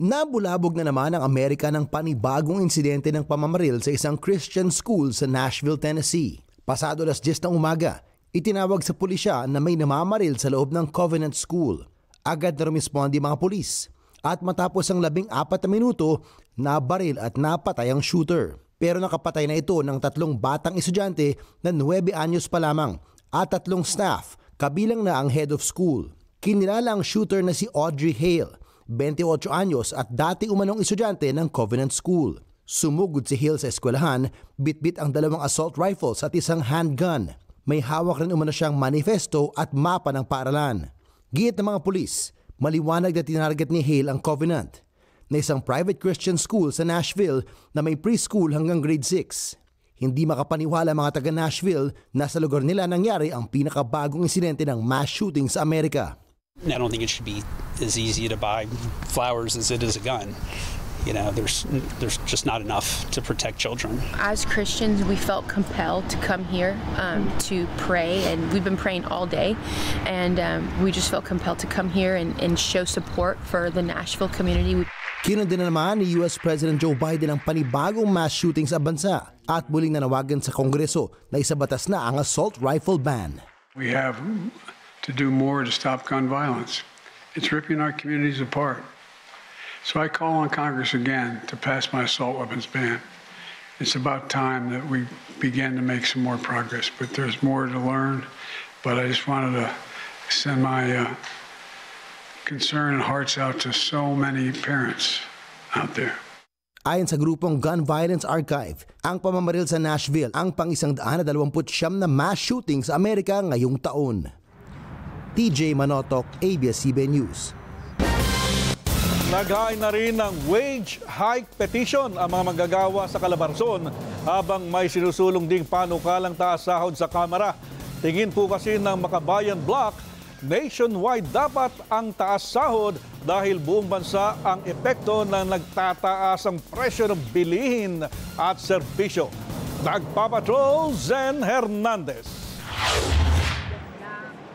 Nabulabog na naman ang Amerika ng panibagong insidente ng pamamaril sa isang Christian school sa Nashville, Tennessee. Pasado alas 10 ng umaga, itinawag sa pulisya na may namamaril sa loob ng Covenant School. Agad na rumispondi mga pulis at matapos ang labing apat na minuto, nabaril at napatay ang shooter. Pero nakapatay na ito ng tatlong batang estudyante na 9 anyos pa lamang at tatlong staff, kabilang na ang head of school. Kinilala ang shooter na si Audrey Hale, 28 anyos at dati umanong estudyante ng Covenant School. Sumugod si Hale sa eskwelahan, bitbit ang dalawang assault rifles at isang handgun may hawak rin umano siyang manifesto at mapa ng paaralan. Giit ng mga pulis, maliwanag na tinarget ni Hale ang Covenant na isang private Christian school sa Nashville na may preschool hanggang grade 6. Hindi makapaniwala mga taga Nashville na sa lugar nila nangyari ang pinakabagong insidente ng mass shooting sa Amerika. I don't think it should be as easy to buy flowers as it is a gun. You know, there's there's just not enough to protect children. As Christians, we felt compelled to come here um, to pray, and we've been praying all day, and um, we just felt compelled to come here and, and show support for the Nashville community. Kinundin na naman ni US President Joe Biden ang panibagong mass shooting sa bansa at muling nanawagan sa Kongreso na isabatas na ang assault rifle ban. We have to do more to stop gun violence. It's ripping our communities apart. So I call on Congress again to pass my assault weapons ban. It's about time that we begin to make some more progress, but there's more to learn. But I just wanted to send my uh, concern and hearts out to so many parents out there. Ayon sa grupong Gun Violence Archive, ang pamamaril sa Nashville ang pang-isang daan na dalawamput siyam na mass shooting sa Amerika ngayong taon. TJ Manotok, ABS-CBN News. Naghain na rin ng wage hike petition ang mga manggagawa sa Calabarzon habang may sinusulong ding panukalang taas sahod sa Kamara. Tingin po kasi ng Makabayan Block, nationwide dapat ang taas sahod dahil buong bansa ang epekto ng nagtataas ang presyo ng bilihin at serbisyo. Nagpapatrol Zen Hernandez.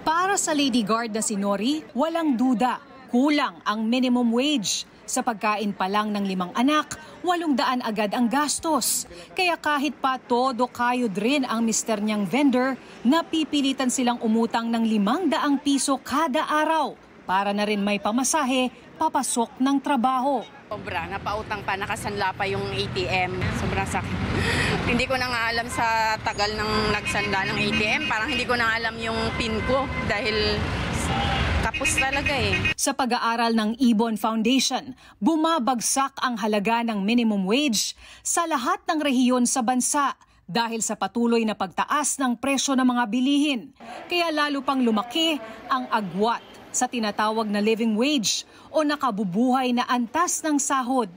Para sa Lady Guard na si Nori, walang duda Kulang ang minimum wage. Sa pagkain pa lang ng limang anak, walong daan agad ang gastos. Kaya kahit pa todo kayod rin ang mister niyang vendor, napipilitan silang umutang ng limang daang piso kada araw para na rin may pamasahe papasok ng trabaho. Sobra, napautang pa, nakasanla pa yung ATM. Sobrang sakit. hindi ko na nga alam sa tagal ng nagsanla ng ATM. Parang hindi ko na alam yung PIN ko dahil tapos talaga eh. Sa pag-aaral ng Ibon Foundation, bumabagsak ang halaga ng minimum wage sa lahat ng rehiyon sa bansa dahil sa patuloy na pagtaas ng presyo ng mga bilihin. Kaya lalo pang lumaki ang agwat sa tinatawag na living wage o nakabubuhay na antas ng sahod.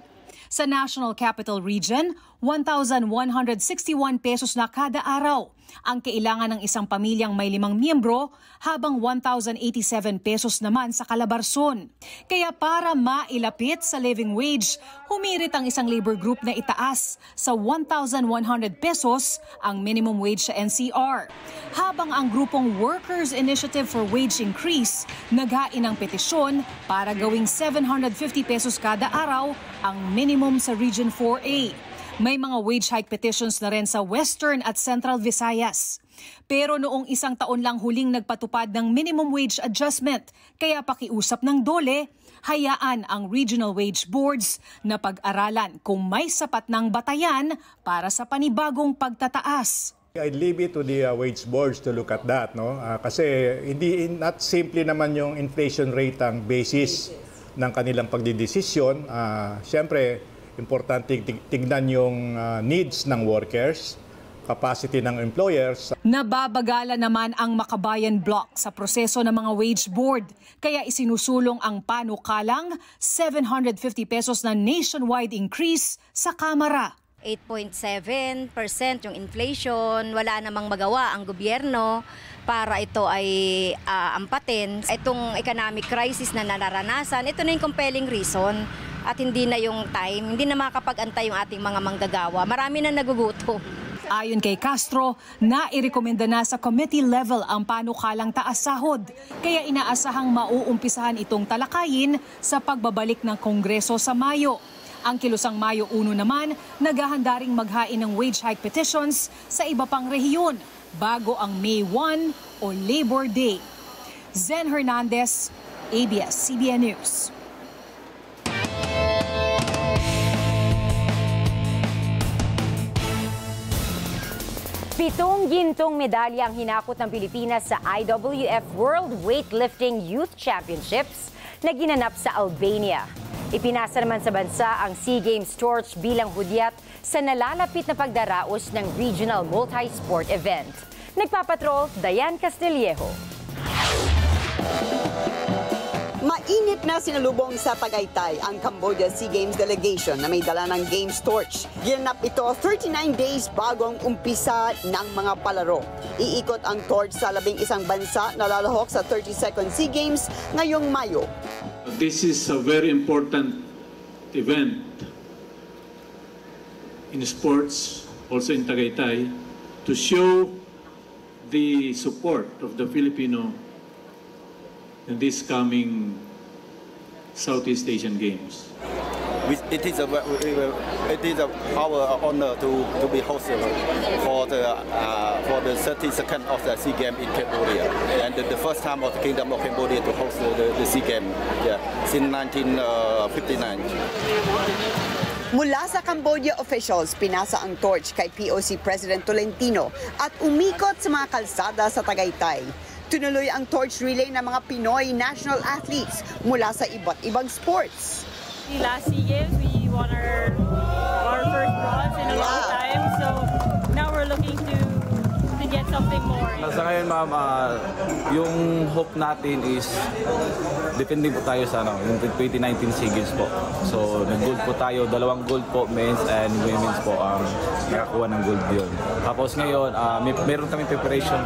Sa National Capital Region, 1,161 pesos na kada araw ang kailangan ng isang pamilyang may limang miyembro habang 1,087 pesos naman sa Calabarzon. Kaya para mailapit sa living wage, humirit ang isang labor group na itaas sa 1,100 pesos ang minimum wage sa NCR. Habang ang grupong Workers Initiative for Wage Increase naghain ng petisyon para gawing 750 pesos kada araw ang minimum sa Region 4A. May mga wage hike petitions na rin sa Western at Central Visayas. Pero noong isang taon lang huling nagpatupad ng minimum wage adjustment, kaya pakiusap ng dole, hayaan ang regional wage boards na pag-aralan kung may sapat ng batayan para sa panibagong pagtataas. I'd leave it to the uh, wage boards to look at that, no? Uh, kasi hindi not simply naman yung inflation rate ang basis ng kanilang pagdidesisyon. Uh, Siyempre, importante tignan yung uh, needs ng workers capacity ng employers. Nababagala naman ang Makabayan Block sa proseso ng mga wage board kaya isinusulong ang panukalang 750 pesos na nationwide increase sa Kamara. 8.7% yung inflation, wala namang magawa ang gobyerno para ito ay uh, ampatin. Itong economic crisis na nararanasan, ito na yung compelling reason at hindi na yung time, hindi na makakapag-antay yung ating mga manggagawa. Marami na nagugutom. Ayon kay Castro, nairekomenda na sa committee level ang panukalang taas sahod. Kaya inaasahang mauumpisahan itong talakayin sa pagbabalik ng Kongreso sa Mayo. Ang kilusang Mayo 1 naman, naghahanda ring maghain ng wage hike petitions sa iba pang rehiyon bago ang May 1 o Labor Day. Zen Hernandez, ABS-CBN News. Pitong gintong medalya ang hinakot ng Pilipinas sa IWF World Weightlifting Youth Championships na ginanap sa Albania. Ipinasa naman sa bansa ang SEA Games torch bilang hudyat sa nalalapit na pagdaraos ng regional multi-sport event. Nagpapatrol, Dayan Castillejo. Mainit na sinalubong sa Tagaytay ang Cambodia SEA Games delegation na may dala ng Games Torch. Ginanap ito 39 days bagong umpisa ng mga palaro. Iikot ang torch sa labing isang bansa na lalahok sa 32nd SEA Games ngayong Mayo. This is a very important event in sports, also in Tagaytay, to show the support of the Filipino in this coming Southeast Asian Games. It is a it is a, our honor to, to be hosted for the uh, for the 32nd of the SEA Games in Cambodia, and the, the, first time of the Kingdom of Cambodia to host the, the SEA Games yeah, since 1959. Mula sa Cambodia officials, pinasa ang torch kay POC President Tolentino at umikot sa mga kalsada sa Tagaytay. Tinuloy ang torch relay ng mga Pinoy national athletes mula sa iba't ibang sports. Last Games, we won our, our first bronze in a long time. So something more. Sa ngayon, ma'am, uh, yung hope natin is depende po tayo sa ano, yung 2019 SEA Games po. So, nag-gold po tayo, dalawang gold po, men's and women's po ang um, nakakuha ng gold yun. Tapos ngayon, uh, may, meron kami preparation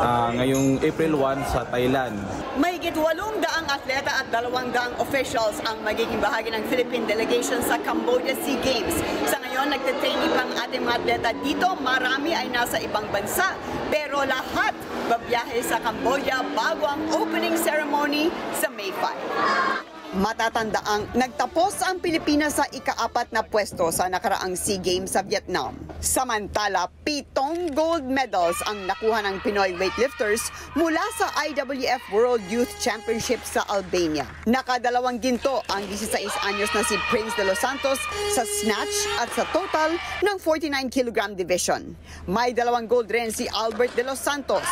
uh, ngayong April 1 sa Thailand. Mahigit walong daang atleta at dalawang daang officials ang magiging bahagi ng Philippine delegation sa Cambodia SEA Games. Sa ngayon, nagtitraining pang ating mga atleta dito. Marami ay nasa ibang bansa. Pero lahat babiyahe sa Cambodia bago ang opening ceremony sa May 5. Matatandaang nagtapos ang Pilipinas sa ikaapat na pwesto sa nakaraang SEA Games sa Vietnam. Samantala, pitong gold medals ang nakuha ng Pinoy weightlifters mula sa IWF World Youth Championship sa Albania. Nakadalawang ginto ang 16 anyos na si Prince de los Santos sa snatch at sa total ng 49 kg division. May dalawang gold rin si Albert de los Santos.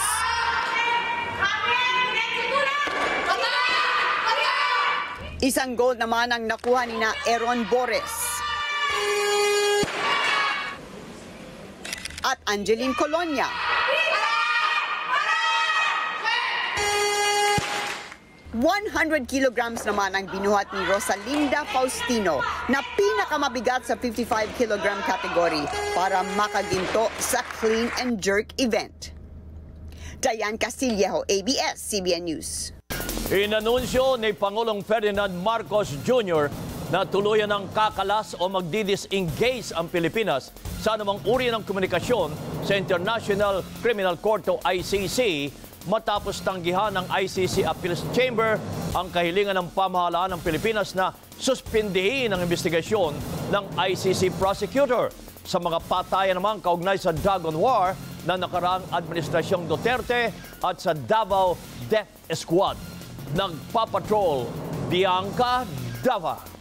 Isang gold naman ang nakuha ni na Aaron Bores. At Angeline Colonia. ...100 kilograms naman ang binuhat ni Rosalinda Faustino na pinakamabigat sa 55 kilogram category para makaginto sa clean and jerk event. Diane Castillejo, ABS-CBN News. Inanunsyo ni Pangulong Ferdinand Marcos Jr. na tuluyan ng kakalas o magdidisengage ang Pilipinas sa anumang uri ng komunikasyon sa International Criminal Court o ICC matapos tanggihan ng ICC Appeals Chamber ang kahilingan ng pamahalaan ng Pilipinas na suspindihin ang investigasyon ng ICC prosecutor sa mga patayan naman kaugnay sa Dragon War na nakaraang Administrasyong Duterte at sa Davao Death Squad nagpapatrol Bianca Dava.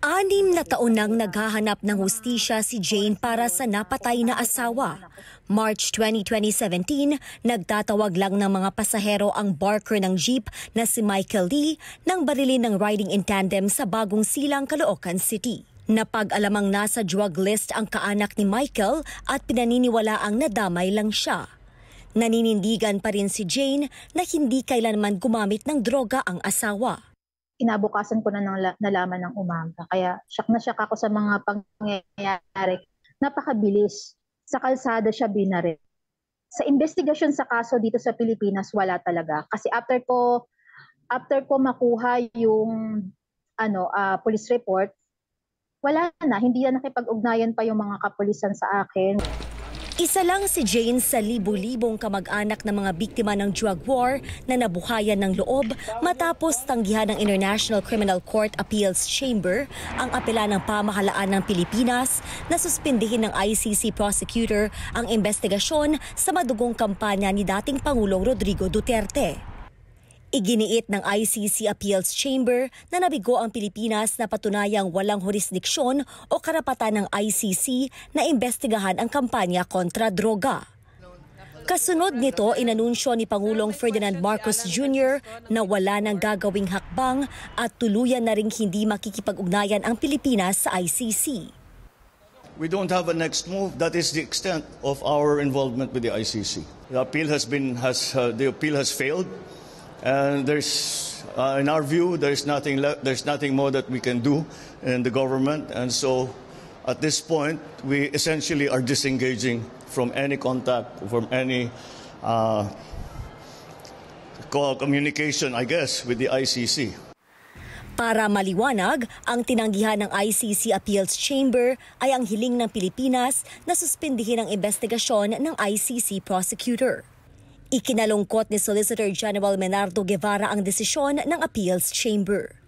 Anim na taon nang naghahanap ng hustisya si Jane para sa napatay na asawa. March 20, 2017, nagtatawag lang ng mga pasahero ang barker ng jeep na si Michael Lee nang barilin ng riding in tandem sa bagong silang Caloocan City. Napag-alamang nasa drug list ang kaanak ni Michael at pinaniniwalaang nadamay lang siya. Naninindigan pa rin si Jane na hindi kailanman gumamit ng droga ang asawa. Inabukasan ko na nang la- nalaman ng umaga. Kaya shock na shock ako sa mga pangyayari. Napakabilis. Sa kalsada siya binaril. Sa investigasyon sa kaso dito sa Pilipinas, wala talaga. Kasi after ko after ko makuha yung ano ah, police report, wala na. Hindi na nakipag-ugnayan pa yung mga kapulisan sa akin. Isa lang si Jane sa libu-libong kamag-anak ng mga biktima ng drug war na nabuhayan ng loob matapos tanggihan ng International Criminal Court Appeals Chamber ang apela ng pamahalaan ng Pilipinas na suspindihin ng ICC prosecutor ang investigasyon sa madugong kampanya ni dating Pangulong Rodrigo Duterte. Iginiit ng ICC Appeals Chamber na nabigo ang Pilipinas na patunayang walang jurisdiksyon o karapatan ng ICC na imbestigahan ang kampanya kontra droga. Kasunod nito, inanunsyo ni Pangulong Ferdinand Marcos Jr. na wala nang gagawing hakbang at tuluyan na ring hindi makikipag-ugnayan ang Pilipinas sa ICC. We don't have a next move. That is the extent of our involvement with the ICC. The appeal has been has uh, the appeal has failed, and there's uh, in our view there's nothing le- there's nothing more that we can do in the government, and so at this point we essentially are disengaging from any contact from any uh, co- communication, I guess, with the ICC. Para maliwanag, ang tinanggihan ng ICC Appeals Chamber ay ang hiling ng Pilipinas na suspindihin ang investigasyon ng ICC prosecutor. Ikinalungkot ni Solicitor General Menardo Guevara ang desisyon ng Appeals Chamber.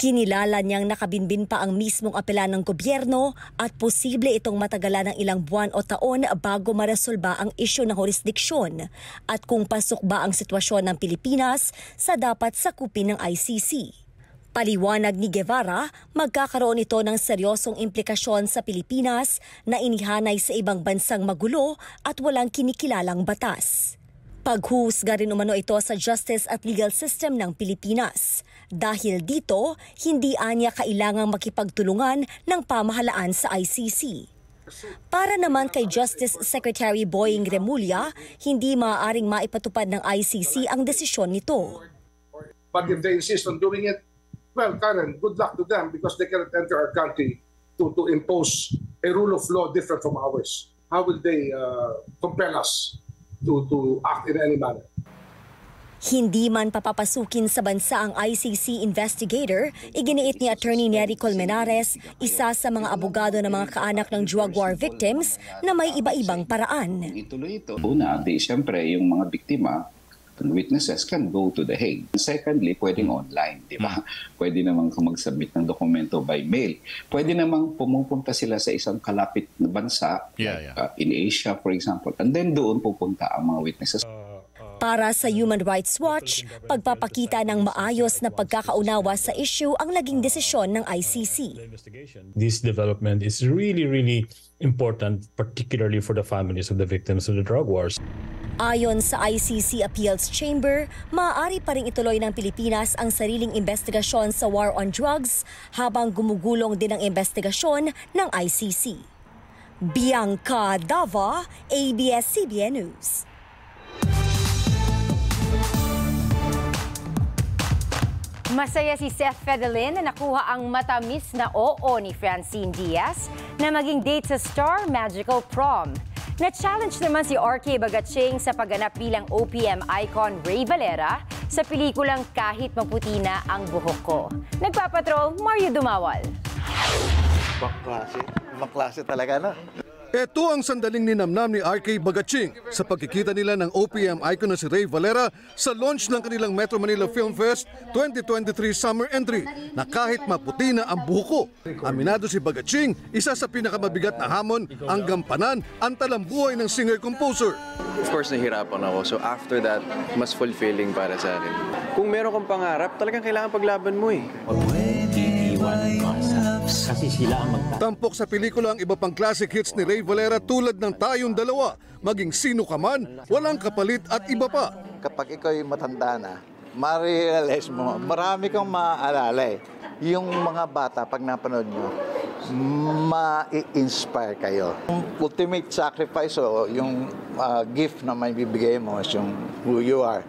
Kinilala niyang nakabinbin pa ang mismong apela ng gobyerno at posible itong matagalan ng ilang buwan o taon bago maresolba ang isyu ng jurisdiksyon at kung pasok ba ang sitwasyon ng Pilipinas sa dapat sakupin ng ICC. Paliwanag ni Guevara, magkakaroon ito ng seryosong implikasyon sa Pilipinas na inihanay sa ibang bansang magulo at walang kinikilalang batas. Paghuhusga rin umano ito sa justice at legal system ng Pilipinas. Dahil dito, hindi anya kailangang makipagtulungan ng pamahalaan sa ICC. Para naman kay Justice Secretary Boying Remulla, hindi maaaring maipatupad ng ICC ang desisyon nito. But if they insist on doing it, well, Karen, good luck to them because they cannot enter our country to, to impose a rule of law different from ours. How will they uh, compel us to, to act in any manner? Hindi man papapasukin sa bansa ang ICC investigator, iginiit ni Attorney Nery Colmenares, isa sa mga abogado ng mga kaanak ng drug war victims na may iba-ibang paraan. ituloy ito. Una, di siyempre yung mga biktima, witnesses can go to The Hague. Secondly, pwedeng online, di ba? Pwede namang mag-submit ng dokumento by mail. Pwede namang pumupunta sila sa isang kalapit na bansa, Yeah, like, uh, in Asia for example, and then doon pupunta ang mga witnesses. Para sa Human Rights Watch, pagpapakita ng maayos na pagkakaunawa sa issue ang naging desisyon ng ICC. This development is really, really important, particularly for the families of the victims of the drug wars. Ayon sa ICC Appeals Chamber, maaari pa rin ituloy ng Pilipinas ang sariling investigasyon sa war on drugs habang gumugulong din ang investigasyon ng ICC. Bianca Dava, ABS-CBN News. Masaya si Seth Fedelin na nakuha ang matamis na oo ni Francine Diaz na maging date sa Star Magical Prom. Na-challenge naman si RK Bagatsing sa pagganap bilang OPM icon Ray Valera sa pelikulang Kahit Maputi na ang buhok ko. Nagpapatrol, Mario Dumawal. Baklase. Baklase talaga, no? Ito ang sandaling ninamnam ni RK Bagatsing sa pagkikita nila ng OPM icon na si Ray Valera sa launch ng kanilang Metro Manila Film Fest 2023 Summer Entry na kahit maputi na ang buhok ko. Aminado si Bagatsing, isa sa pinakamabigat na hamon ang gampanan ang talambuhay ng singer-composer. Of course, nahirapan ako. So after that, mas fulfilling para sa akin. Kung meron kang pangarap, talagang kailangan paglaban mo eh. Kasi sila ang magta- Tampok sa pelikula ang iba pang classic hits ni Ray Valera tulad ng Tayong Dalawa, Maging Sino Ka Man, Walang Kapalit at iba pa. Kapag ikaw yung matanda na, ma-realize mo, marami kang maaalala eh. Yung mga bata, pag napanood nyo, ma-inspire kayo. Yung ultimate sacrifice o yung ah, gift na may bibigay mo is yung who you are.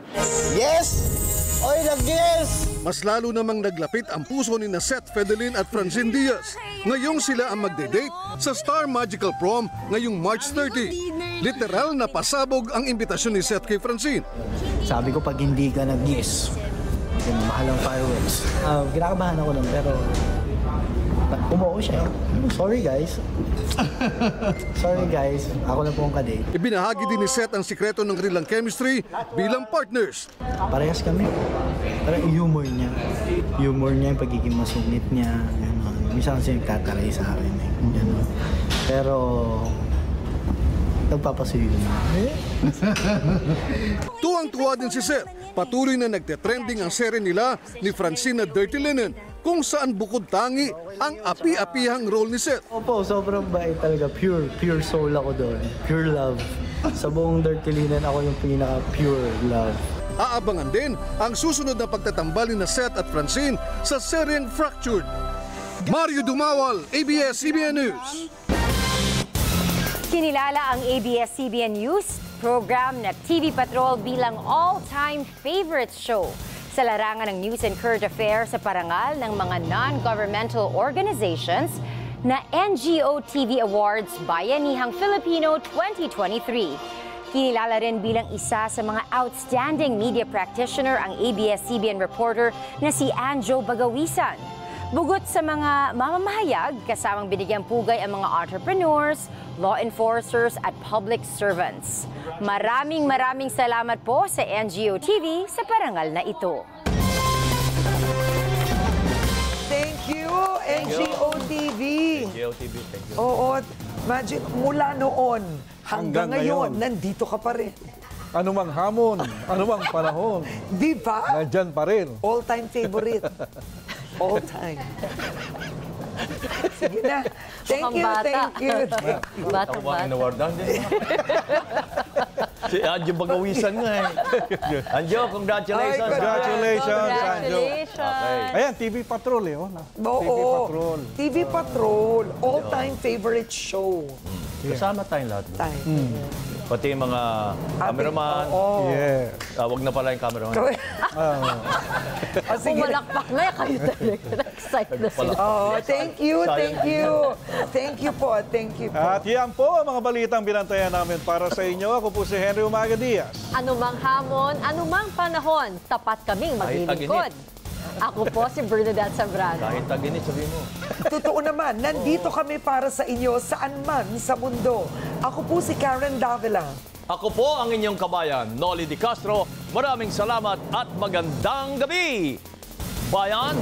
Yes! Oy, nag-yes! Mas lalo namang naglapit ang puso ni na Seth Fedelin at Francine Diaz. Ngayong sila ang magde-date sa Star Magical Prom ngayong March 30. Literal na pasabog ang imbitasyon ni Seth kay Francine. Sabi ko pag hindi ka nag-yes, yun, mahal ang fireworks. Ah, kinakabahan ako nun, pero umuo siya. Sorry guys. Sorry guys, ako na po ang kadate. Ibinahagi din ni Seth ang sikreto ng kanilang chemistry bilang partners. Parehas kami. Parang humor niya. Humor niya, yung pagiging masungit niya. Minsan kasi nagtataray sa akin. Eh. Pero, nagpapasuyo na. Tuwang-tuwa din si Seth. Patuloy na nagte-trending ang serye nila ni Francine na Dirty Linen kung saan bukod tangi ang api-apihang role ni Seth. Opo, sobrang bait talaga. Pure, pure soul ako doon. Pure love. Sa buong Dirty Linen, ako yung pinaka-pure love. Aabangan din ang susunod na pagtatambali na Seth at Francine sa seryeng Fractured. Mario Dumawal, ABS-CBN News. Kinilala ang ABS-CBN News program na TV Patrol bilang all-time favorite show sa larangan ng news and current affairs sa parangal ng mga non-governmental organizations na NGO TV Awards Bayanihang Filipino 2023. Kinilala rin bilang isa sa mga outstanding media practitioner ang ABS-CBN reporter na si Anjo Bagawisan. Bugot sa mga mamamahayag, kasamang binigyang pugay ang mga entrepreneurs, law enforcers at public servants. Maraming maraming salamat po sa NGO TV sa parangal na ito. Thank you, NGO TV. GOTV, thank you. Oo, imagine, mula noon hanggang, Hanggang ngayon, ngayon. nandito ka pa rin. Anumang hamon, anumang panahon. Di ba? Nandyan pa rin. All-time favorite. All time. Sige na. Thank you, bata. thank you. Batang bata. din. si Anjo Bagawisan nga eh. Anjo, congratulations. Ay, Congratulations, Anjo. Okay. Ayan, TV Patrol eh. Oh. Oo. TV Patrol. TV Patrol. All-time favorite show. Kasama tayong lahat. Time. Pati yung mga cameraman. Oo. Yeah. Ah, wag na pala yung cameraman. Ah, sige. Pumalakpak na kayo talaga. Excited na sila. Oh, thank you, thank you. Thank you po, thank you po. At yan po ang mga balitang binantayan namin para sa inyo. Ako po si Henry Umaga Diaz. Anumang hamon, anumang panahon, tapat kaming maglilingkod. Ako po si Bernadette Zambrano. Kahit taginit, sabihin mo. Totoo naman, nandito kami para sa inyo saan man sa mundo. Ako po si Karen Davila. Ako po ang inyong kabayan, Nolly Di Castro. Maraming salamat at magandang gabi! Bayan,